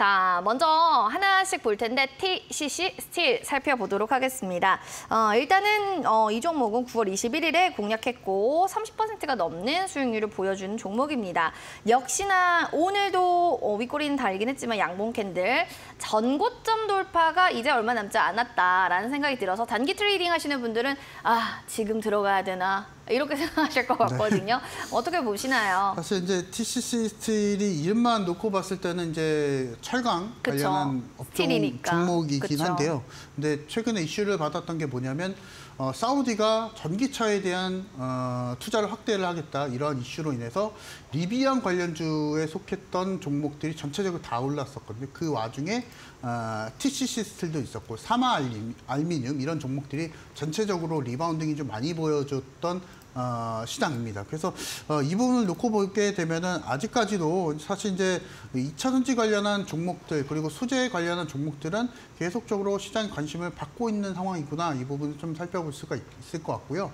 자, 먼저 하나씩 볼 텐데 TCC 스틸 살펴보도록 하겠습니다. 어, 일단은 어, 이 종목은 9월 21일에 공략했고 30%가 넘는 수익률을 보여주는 종목입니다. 역시나 오늘도 어, 윗꼬리는 달긴 했지만 양봉 candle 전고점 돌파가 이제 얼마 남지 않았다라는 생각이 들어서 단기 trading 하시는 분들은 아, 지금 들어가야 되나 이렇게 생각하실 것 같거든요. 어떻게 보시나요? 사실 이제 TCC 스틸이 이름만 놓고 봤을 때는 이제 철강 그쵸. 관련한 업종 스틸이니까. 종목이긴 그쵸. 한데요. 근데 최근에 이슈를 받았던 게 뭐냐면 어, 사우디가 전기차에 대한 어, 투자를 확대를 하겠다 이러한 이슈로 인해서 리비안 관련주에 속했던 종목들이 전체적으로 다 올랐었거든요. 그 와중에 어, TCC 스틸도 있었고 삼아 알미- 알미늄 이런 종목들이 전체적으로 rebounding이 좀 많이 보여줬던 어, 시장입니다. 그래서 어, 이 부분을 놓고 보게 되면은 아직까지도 사실 이제 2차 전지 관련한 종목들 그리고 소재 관련한 종목들은 계속적으로 시장 관심을 받고 있는 상황이구나 이 부분을 좀 살펴볼 수가 있, 을것 같고요.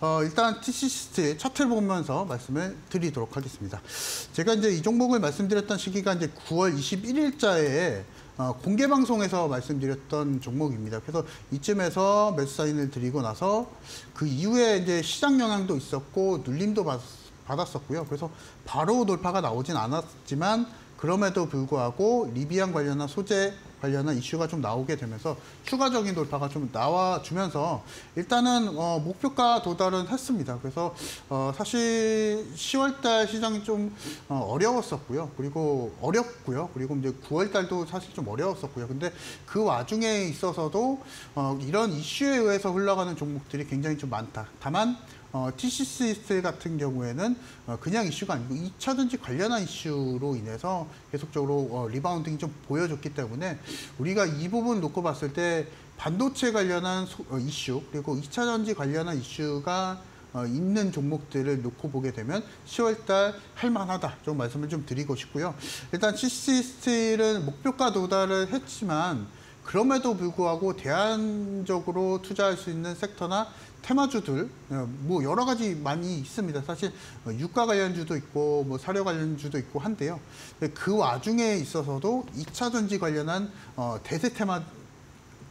어, 일단 TCC의 차트를 보면서 말씀을 드리도록 하겠습니다. 제가 이제 이 종목을 말씀드렸던 시기가 이제 9월 21일자에 어, 공개 방송에서 말씀드렸던 종목입니다. 그래서 이쯤에서 매수 사인을 드리고 나서 그 이후에 이제 시장 영향도 있었고 눌림도 받, 받았었고요. 그래서 바로 돌파가 나오진 않았지만 그럼에도 불구하고 리비안 관련한 소재 관련한 이슈가 좀 나오게 되면서 추가적인 돌파가 좀 나와주면서 일단은 어, 목표가 도달은 했습니다. 그래서 어, 사실 10월달 시장이 좀 어, 어려웠었고요. 그리고 어렵고요. 그리고 이제 9월달도 사실 좀 어려웠었고요. 근데 그 와중에 있어서도 어, 이런 이슈에 의해서 흘러가는 종목들이 굉장히 좀 많다. 다만 어, TCC 같은 경우에는 어, 그냥 이슈가 아니고 2차 전지 관련한 이슈로 인해서 계속적으로 어, rebounding이 좀 보여줬기 때문에 우리가 이 부분 놓고 봤을 때 반도체 관련한 소- 어, 이슈 그리고 2차 전지 관련한 이슈가 어, 있는 종목들을 놓고 보게 되면 10월달 할만하다 좀 말씀을 좀 드리고 싶고요. 일단 TCC 스틸은 목표가 도달을 했지만 그럼에도 불구하고 대안적으로 투자할 수 있는 섹터나 테마주들 어, 뭐 여러 가지 많이 있습니다. 사실 어, 유가 관련주도 있고 뭐 사료 관련주도 있고 한데요. 그 와중에 있어서도 2차 전지 관련한 어, 대세 테마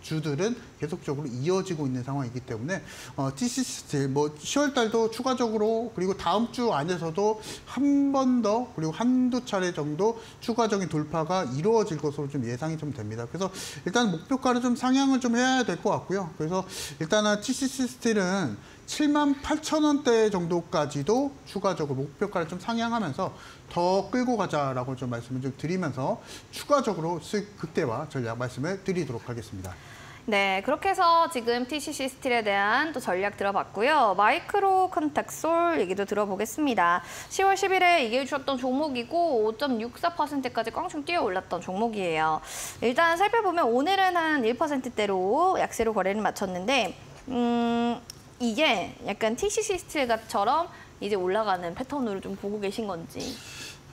주들은 계속적으로 이어지고 있는 상황이기 때문에 어, TCC 뭐 10월 달도 추가적으로 그리고 다음 주 안에서도 한 번 더 그리고 한두 차례 정도 추가적인 돌파가 이루어질 것으로 좀 예상이 좀 됩니다. 그래서 일단 목표가를 좀 상향을 좀 해야 될 것 같고요. 그래서 일단은 TCC 스틸은 7만 8천 원대 정도까지도 추가적으로 목표가를 좀 상향하면서 더 끌고 가자라고 좀 말씀을 좀 드리면서 추가적으로 수익 극대화 전략 말씀을 드리도록 하겠습니다. 네, 그렇게 해서 지금 TCC 스틸에 대한 또 전략 들어봤고요. 마이크로 컨텍솔 얘기도 들어보겠습니다. 10월 10일에 얘기해 주셨던 종목이고 5.64%까지 껑충 뛰어 올랐던 종목이에요. 일단 살펴보면 오늘은 한 1%대로 약세로 거래를 마쳤는데 음, 이게 약간 TCC 스틸처럼 이제 올라가는 패턴으로 좀 보고 계신 건지.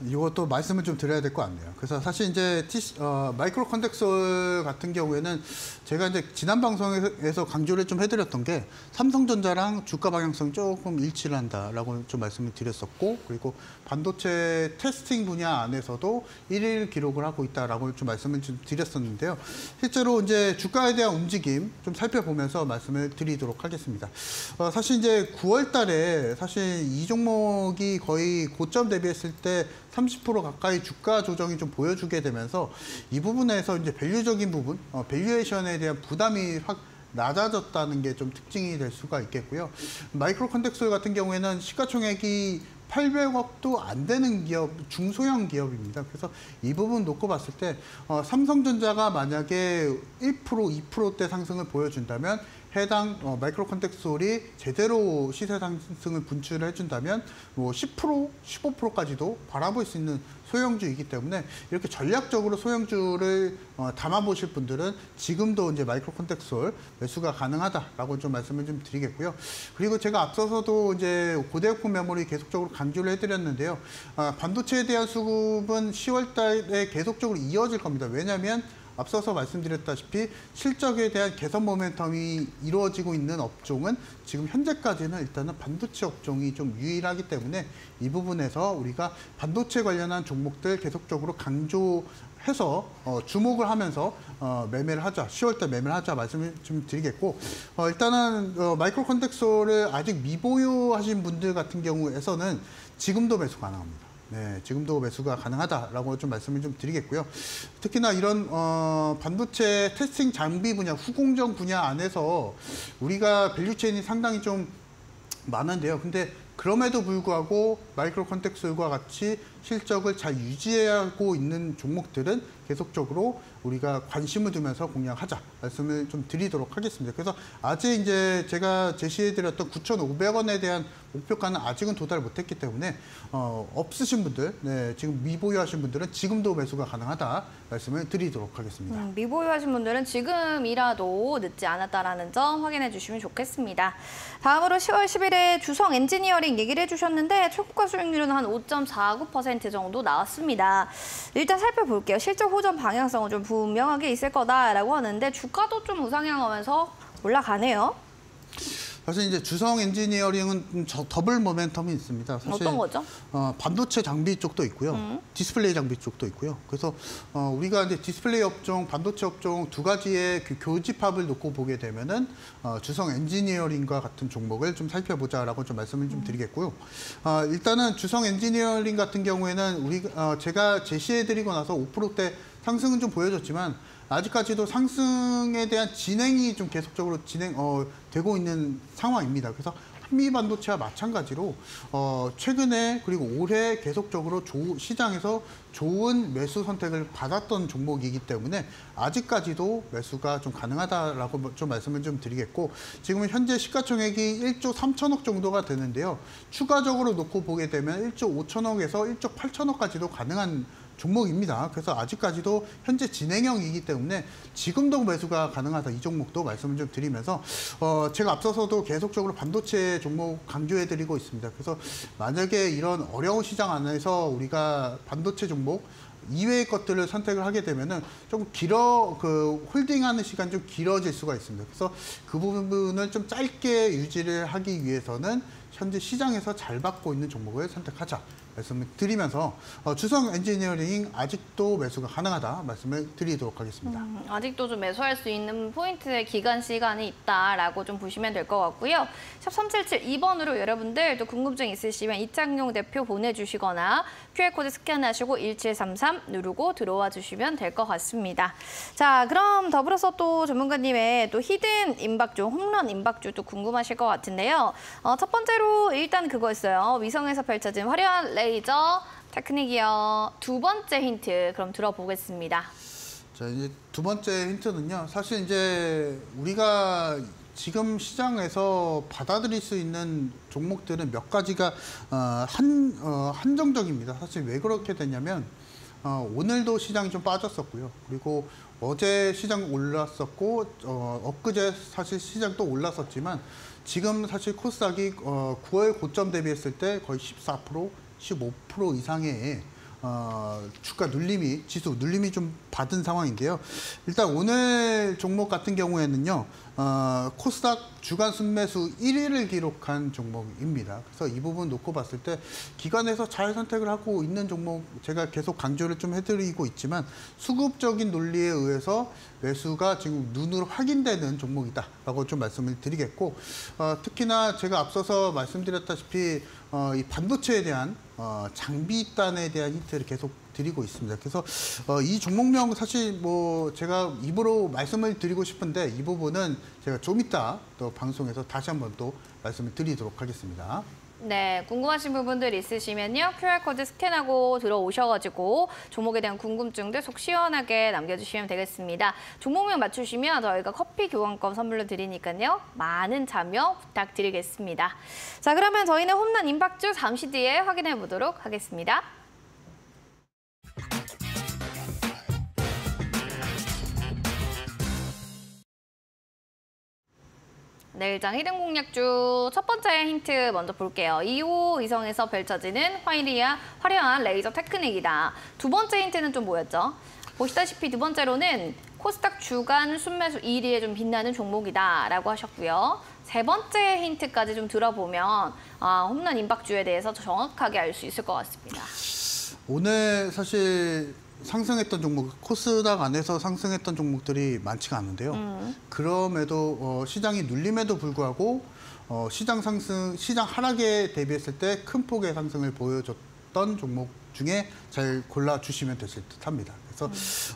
이것도 말씀을 좀 드려야 될 것 같네요. 그래서 사실 이제 티, 어, 마이크로 컨텍솔 같은 경우에는 제가 이제 지난 방송에서 강조를 좀 해드렸던 게 삼성전자랑 주가 방향성 조금 일치를 한다라고 좀 말씀을 드렸었고 그리고 반도체 testing 분야 안에서도 1위 기록을 하고 있다라고 좀 말씀을 좀 드렸었는데요. 실제로 이제 주가에 대한 움직임 좀 살펴보면서 말씀을 드리도록 하겠습니다. 어, 사실 이제 9월 달에 사실 이 종목이 거의 고점 대비했을 때 30% 가까이 주가 조정이 좀 보여주게 되면서 이 부분에서 이제 value적인 부분, 어, valuation에 대한 부담이 확 낮아졌다는 게 좀 특징이 될 수가 있겠고요. 마이크로 컨텍솔 같은 경우에는 시가총액이 800억도 안 되는 기업, 중소형 기업입니다. 그래서 이 부분 놓고 봤을 때 어, 삼성전자가 만약에 1% 2%대 상승을 보여준다면 해당 어, 마이크로 컨텍솔이 제대로 시세 상승을 분출을 해준다면 뭐 10% 15%까지도 바라볼 수 있는 소형주이기 때문에 이렇게 전략적으로 소형주를 어, 담아보실 분들은 지금도 이제 마이크로 컨텍솔 매수가 가능하다라고 좀 말씀을 좀 드리겠고요. 그리고 제가 앞서서도 이제 고대역품 메모리 계속적으로 강조를 해드렸는데요. 아, 반도체에 대한 수급은 10월 달에 계속적으로 이어질 겁니다. 왜냐하면 앞서서 말씀드렸다시피 실적에 대한 개선 모멘텀이 이루어지고 있는 업종은 지금 현재까지는 일단은 반도체 업종이 좀 유일하기 때문에 이 부분에서 우리가 반도체 관련한 종목들 계속적으로 강조 해서 어, 주목을 하면서 어, 매매를 하자, 10월달 매매를 하자 말씀을 좀 드리겠고 어, 일단은 어, 마이크로 컨텍솔을 아직 미보유하신 분들 같은 경우에서는 지금도 매수 가능합니다. 네, 지금도 매수가 가능하다라고 좀 말씀을 좀 드리겠고요. 특히나 이런 어, 반도체 testing 장비 분야, 후공정 분야 안에서 우리가 value chain이 상당히 좀 많은데요. 근데 그럼에도 불구하고 마이크로 컨텍솔과 같이 실적을 잘 유지하고 있는 종목들은 계속적으로 우리가 관심을 두면서 공략하자 말씀을 좀 드리도록 하겠습니다. 그래서 아직 이제 제가 제시해드렸던 9,500원에 대한 목표가는 아직은 도달 못했기 때문에 어, 없으신 분들, 네, 지금 미보유하신 분들은 지금도 매수가 가능하다 말씀을 드리도록 하겠습니다. 음, 미보유하신 분들은 지금이라도 늦지 않았다라는 점 확인해 주시면 좋겠습니다. 다음으로 10월 10일에 주성 엔지니어링 얘기를 해주셨는데 최고가 수익률은 한 5.49% 정도 나왔습니다. 일단 살펴볼게요. 실적 호전 방향성은 좀 분명하게 있을 거다라고 하는데 주가도 좀 우상향하면서 올라가네요. 사실 이제 주성 엔지니어링은 좀 저- 더블 모멘텀이 있습니다. 사실 어떤 거죠? 어, 반도체 장비 쪽도 있고요. 디스플레이 장비 쪽도 있고요. 그래서 어, 우리가 이제 디스플레이 업종, 반도체 업종 두 가지의 그 교집합을 놓고 보게 되면은 어, 주성 엔지니어링과 같은 종목을 좀 살펴보자라고 좀 말씀을 좀 드리겠고요. 어, 일단은 주성 엔지니어링 같은 경우에는 우리 어, 제가 제시해드리고 나서 5%대 상승은 좀 보여줬지만 아직까지도 상승에 대한 진행이 좀 계속적으로 진행 어, 되고 있는 상황입니다. 그래서 한미 반도체와 마찬가지로 어, 최근에 그리고 올해 계속적으로 조, 시장에서 좋은 매수 선택을 받았던 종목이기 때문에 아직까지도 매수가 좀 가능하다라고 좀 말씀을 좀 드리겠고 지금은 현재 시가총액이 1조 3천억 정도가 되는데요. 추가적으로 놓고 보게 되면 1조 5천억에서 1조 8천억까지도 가능한 종목입니다. 그래서 아직까지도 현재 진행형이기 때문에 지금도 매수가 가능하다 이 종목도 말씀을 좀 드리면서 어 제가 앞서서도 계속적으로 반도체 종목 강조해드리고 있습니다. 그래서 만약에 이런 어려운 시장 안에서 우리가 반도체 종목 이외의 것들을 선택을 하게 되면은 조금 길어 그 홀딩하는 시간 좀 길어질 수가 있습니다. 그래서 그 부분을 좀 짧게 유지를 하기 위해서는 현재 시장에서 잘 받고 있는 종목을 선택하자 말씀을 드리면서 어, 주성 엔지니어링 아직도 매수가 가능하다 말씀을 드리도록 하겠습니다. 음, 아직도 좀 매수할 수 있는 포인트의 기간 시간이 있다라고 좀 보시면 될 것 같고요. 샵 3772번으로 여러분들 또 궁금증 있으시면 이창용 대표 보내주시거나 QR코드 스캔하시고 1733 누르고 들어와 주시면 될 것 같습니다. 자, 그럼 더불어서 또 전문가님의 또 hidden 임박주, 홈런 임박주 도 궁금하실 것 같은데요. 어, 첫 번째로 일단 그거였어요. 위성에서 펼쳐진 화려한 레 이저 테크닉이요. 두 번째 힌트 그럼 들어보겠습니다. 자 이제 두 번째 힌트는요. 사실 이제 우리가 지금 시장에서 받아들일 수 있는 종목들은 몇 가지가 어, 한 어, 한정적입니다. 사실 왜 그렇게 됐냐면 어, 오늘도 시장이 좀 빠졌었고요. 그리고 어제 시장 올랐었고 어, 엊그제 사실 시장 또 올랐었지만 지금 사실 코스닥이 어, 9월 고점 대비했을 때 거의 14% 15% 이상의 어, 주가 눌림이 지수 눌림이 좀 받은 상황인데요. 일단 오늘 종목 같은 경우에는요. 어, 코스닥 주간 순매수 1위를 기록한 종목입니다. 그래서 이 부분 놓고 봤을 때 기관에서 잘 선택을 하고 있는 종목 제가 계속 강조를 좀 해드리고 있지만 수급적인 논리에 의해서 매수가 지금 눈으로 확인되는 종목이다라고 좀 말씀을 드리겠고 어, 특히나 제가 앞서서 말씀드렸다시피 어, 이 반도체에 대한 어, 장비단에 대한 힌트를 계속 드리고 있습니다. 그래서 어, 이 종목명 사실 뭐 제가 입으로 말씀을 드리고 싶은데 이 부분은 제가 좀 이따 또 방송에서 다시 한번 또 말씀을 드리도록 하겠습니다. 네, 궁금하신 부분들 있으시면요. QR코드 스캔하고 들어오셔가지고 종목에 대한 궁금증들 속 시원하게 남겨주시면 되겠습니다. 종목명 맞추시면 저희가 커피 교환권 선물로 드리니까요. 많은 참여 부탁드리겠습니다. 자, 그러면 저희는 홈런 임박주 잠시 뒤에 확인해 보도록 하겠습니다. 내일장 히든 공략주 첫 번째 힌트 먼저 볼게요. 2호 위성에서 펼쳐지는 화이리아 화려한 레이저 테크닉이다. 두 번째 힌트는 좀 뭐였죠? 보시다시피 두 번째로는 코스닥 주간 순매수 1위에 좀 빛나는 종목이다라고 하셨고요. 세 번째 힌트까지 좀 들어보면 아, 홈런 임박주에 대해서 정확하게 알 수 있을 것 같습니다. 오늘 사실 상승했던 종목, 코스닥 안에서 상승했던 종목들이 많지가 않은데요. 그럼에도 어, 시장이 눌림에도 불구하고 어, 시장 상승, 시장 하락에 대비했을 때 큰 폭의 상승을 보여줬던 종목 중에 잘 골라주시면 되실 듯 합니다. 그래서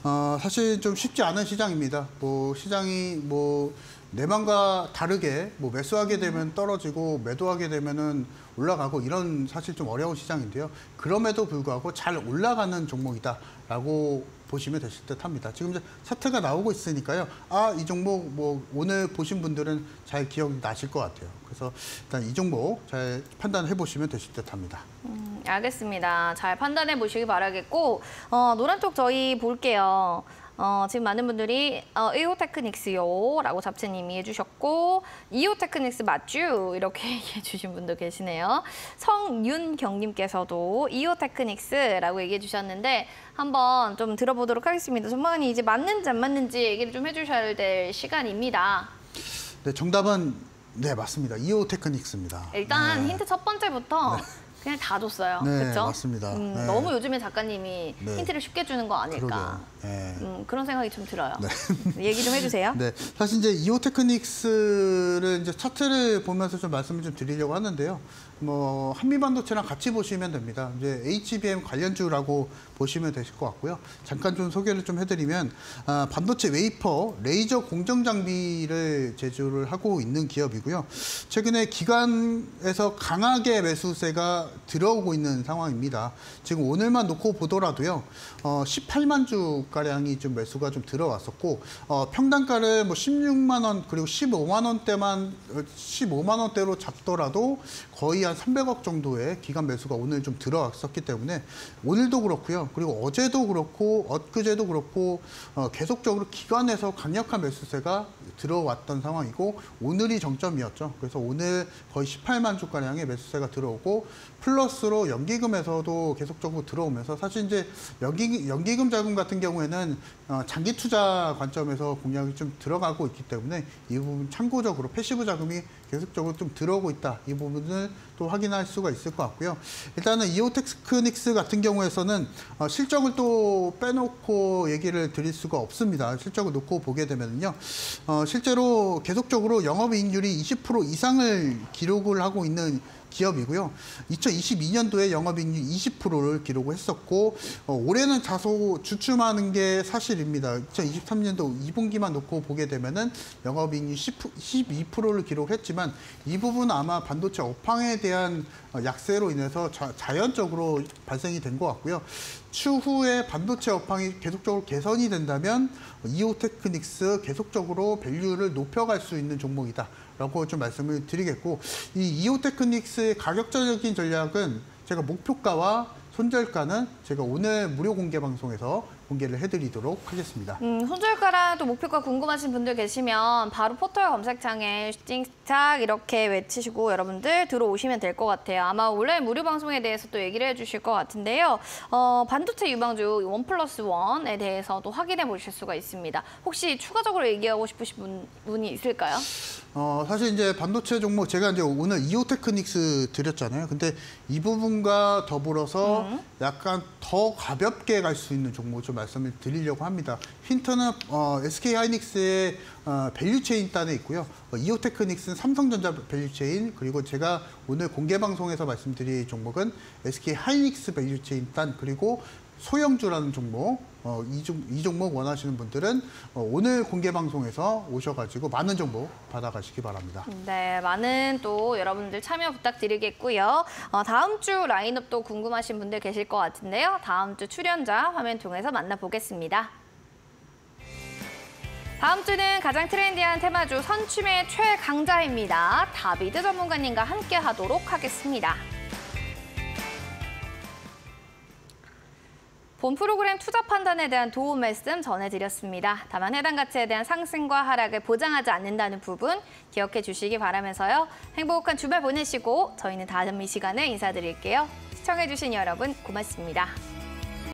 어, 사실 좀 쉽지 않은 시장입니다. 뭐 시장이 뭐 내 맘과 다르게 뭐 매수하게 되면 떨어지고 매도하게 되면은 올라가고 이런 사실 좀 어려운 시장인데요. 그럼에도 불구하고 잘 올라가는 종목이다라고 보시면 되실 듯 합니다. 지금 이제 차트가 나오고 있으니까요. 아, 이 종목 뭐 오늘 보신 분들은 잘 기억이 나실 것 같아요. 그래서 일단 이 종목 잘 판단해 보시면 되실 듯 합니다. 음, 알겠습니다. 잘 판단해 보시기 바라겠고 어, 노란 쪽 저희 볼게요. 어, 지금 많은 분들이 어, 이오테크닉스요 라고 잡채님이 해주셨고 이오테크닉스 맞쥬 이렇게 얘기해 주신 분도 계시네요. 성윤경님께서도 이오테크닉스라고 얘기해 주셨는데 한번 좀 들어보도록 하겠습니다. 전망이 이제 맞는지 안 맞는지 얘기를 좀 해주셔야 될 시간입니다. 네, 정답은 네, 맞습니다. 이오 테크닉스입니다. 일단 네. 힌트 첫 번째부터 그냥 다 줬어요. 네, 그렇죠? 맞습니다. 음, 네. 너무 요즘에 작가님이 네. 힌트를 쉽게 주는 거 아닐까. 네. 음, 그런 생각이 좀 들어요. 얘기 좀 해주세요. 네, 사실 이제 이오 테크닉스를 이제 차트를 보면서 좀 말씀을 좀 드리려고 하는데요. 뭐 한미 반도체랑 같이 보시면 됩니다. 이제 HBM 관련주라고 보시면 되실 것 같고요. 잠깐 좀 소개를 좀 해드리면 아, 반도체 웨이퍼 레이저 공정 장비를 제조를 하고 있는 기업이고요. 최근에 기관에서 강하게 매수세가 들어오고 있는 상황입니다. 지금 오늘만 놓고 보더라도요. 어, 18만 주 가량이 좀 매수가 좀 들어왔었고 어, 평단가를 뭐 16만 원 그리고 15만 원대만 15만 원대로 잡더라도 거의 한 300억 정도의 기간 매수가 오늘 좀 들어왔었기 때문에 오늘도 그렇고요. 그리고 어제도 그렇고 엊그제도 그렇고 어, 계속적으로 기관에서 강력한 매수세가 들어왔던 상황이고 오늘이 정점이었죠. 그래서 오늘 거의 18만 주 가량의 매수세가 들어오고 플러스로 연기금에서도 계속적으로 들어오면서 사실 이제 연기 연기금 자금 같은 경우에는 어, 장기 투자 관점에서 공략이 좀 들어가고 있기 때문에 이 부분 참고적으로 passive 자금이 계속적으로 좀 들어오고 있다. 이 부분을 또 확인할 수가 있을 것 같고요. 일단은 이오테크닉스 같은 경우에서는 어, 실적을 또 빼놓고 얘기를 드릴 수가 없습니다. 실적을 놓고 보게 되면요. 어, 실제로 계속적으로 영업이익률이 20% 이상을 기록을 하고 있는 기업이고요. 2022년도에 영업이익률 20%를 기록을 했었고 어, 올해는 다소 주춤하는 게 사실입니다. 2023년도 2분기만 놓고 보게 되면은 영업이익률 10, 12%를 기록했지만 이 부분은 아마 반도체 업황에 대한 어, 약세로 인해서 자, 자연적으로 발생이 된 것 같고요. 추후에 반도체 업황이 계속적으로 개선이 된다면 이오테크닉스 계속적으로 밸류를 높여갈 수 있는 종목이다. 라고 좀 말씀을 드리겠고 이 이오 테크닉스의 가격적인 전략은 제가 목표가와 손절가는 제가 오늘 무료 공개 방송에서 공개를 해드리도록 하겠습니다. 음, 손절가랑 또 목표가 궁금하신 분들 계시면 바로 포털 검색창에 슈팅스탁 이렇게 외치시고 여러분들 들어오시면 될 것 같아요. 아마 원래 무료 방송에 대해서 또 얘기를 해주실 것 같은데요. 어, 반도체 유망주 one plus one에 대해서도 확인해 보실 수가 있습니다. 혹시 추가적으로 얘기하고 싶으신 분, 분이 있을까요? 어, 사실 이제 반도체 종목 제가 이제 오늘 이오테크닉스 드렸잖아요. 근데 이 부분과 더불어서 약간 더 가볍게 갈 수 있는 종목 좀 말씀을 드리려고 합니다. 힌트는 어, SK 하이닉스의 어, value chain 단에 있고요. 어, 이오테크닉스는 삼성전자 value chain 그리고 제가 오늘 공개 방송에서 말씀드릴 종목은 SK 하이닉스 value chain 단 그리고 소형주라는 종목, 어, 이, 종, 이 종목 원하시는 분들은 어, 오늘 공개 방송에서 오셔가지고 많은 정보 받아가시기 바랍니다. 네, 많은 또 여러분들 참여 부탁드리겠고요. 어, 다음 주 라인업도 궁금하신 분들 계실 것 같은데요. 다음 주 출연자 화면 통해서 만나보겠습니다. 다음 주는 가장 trendy한 테마주 선점의 최강자입니다. 다비드 전문가님과 함께 하도록 하겠습니다. 본 프로그램 투자 판단에 대한 도움 말씀 전해드렸습니다. 다만 해당 가치에 대한 상승과 하락을 보장하지 않는다는 부분 기억해 주시기 바라면서요. 행복한 주말 보내시고 저희는 다음 이 시간에 인사드릴게요. 시청해주신 여러분 고맙습니다.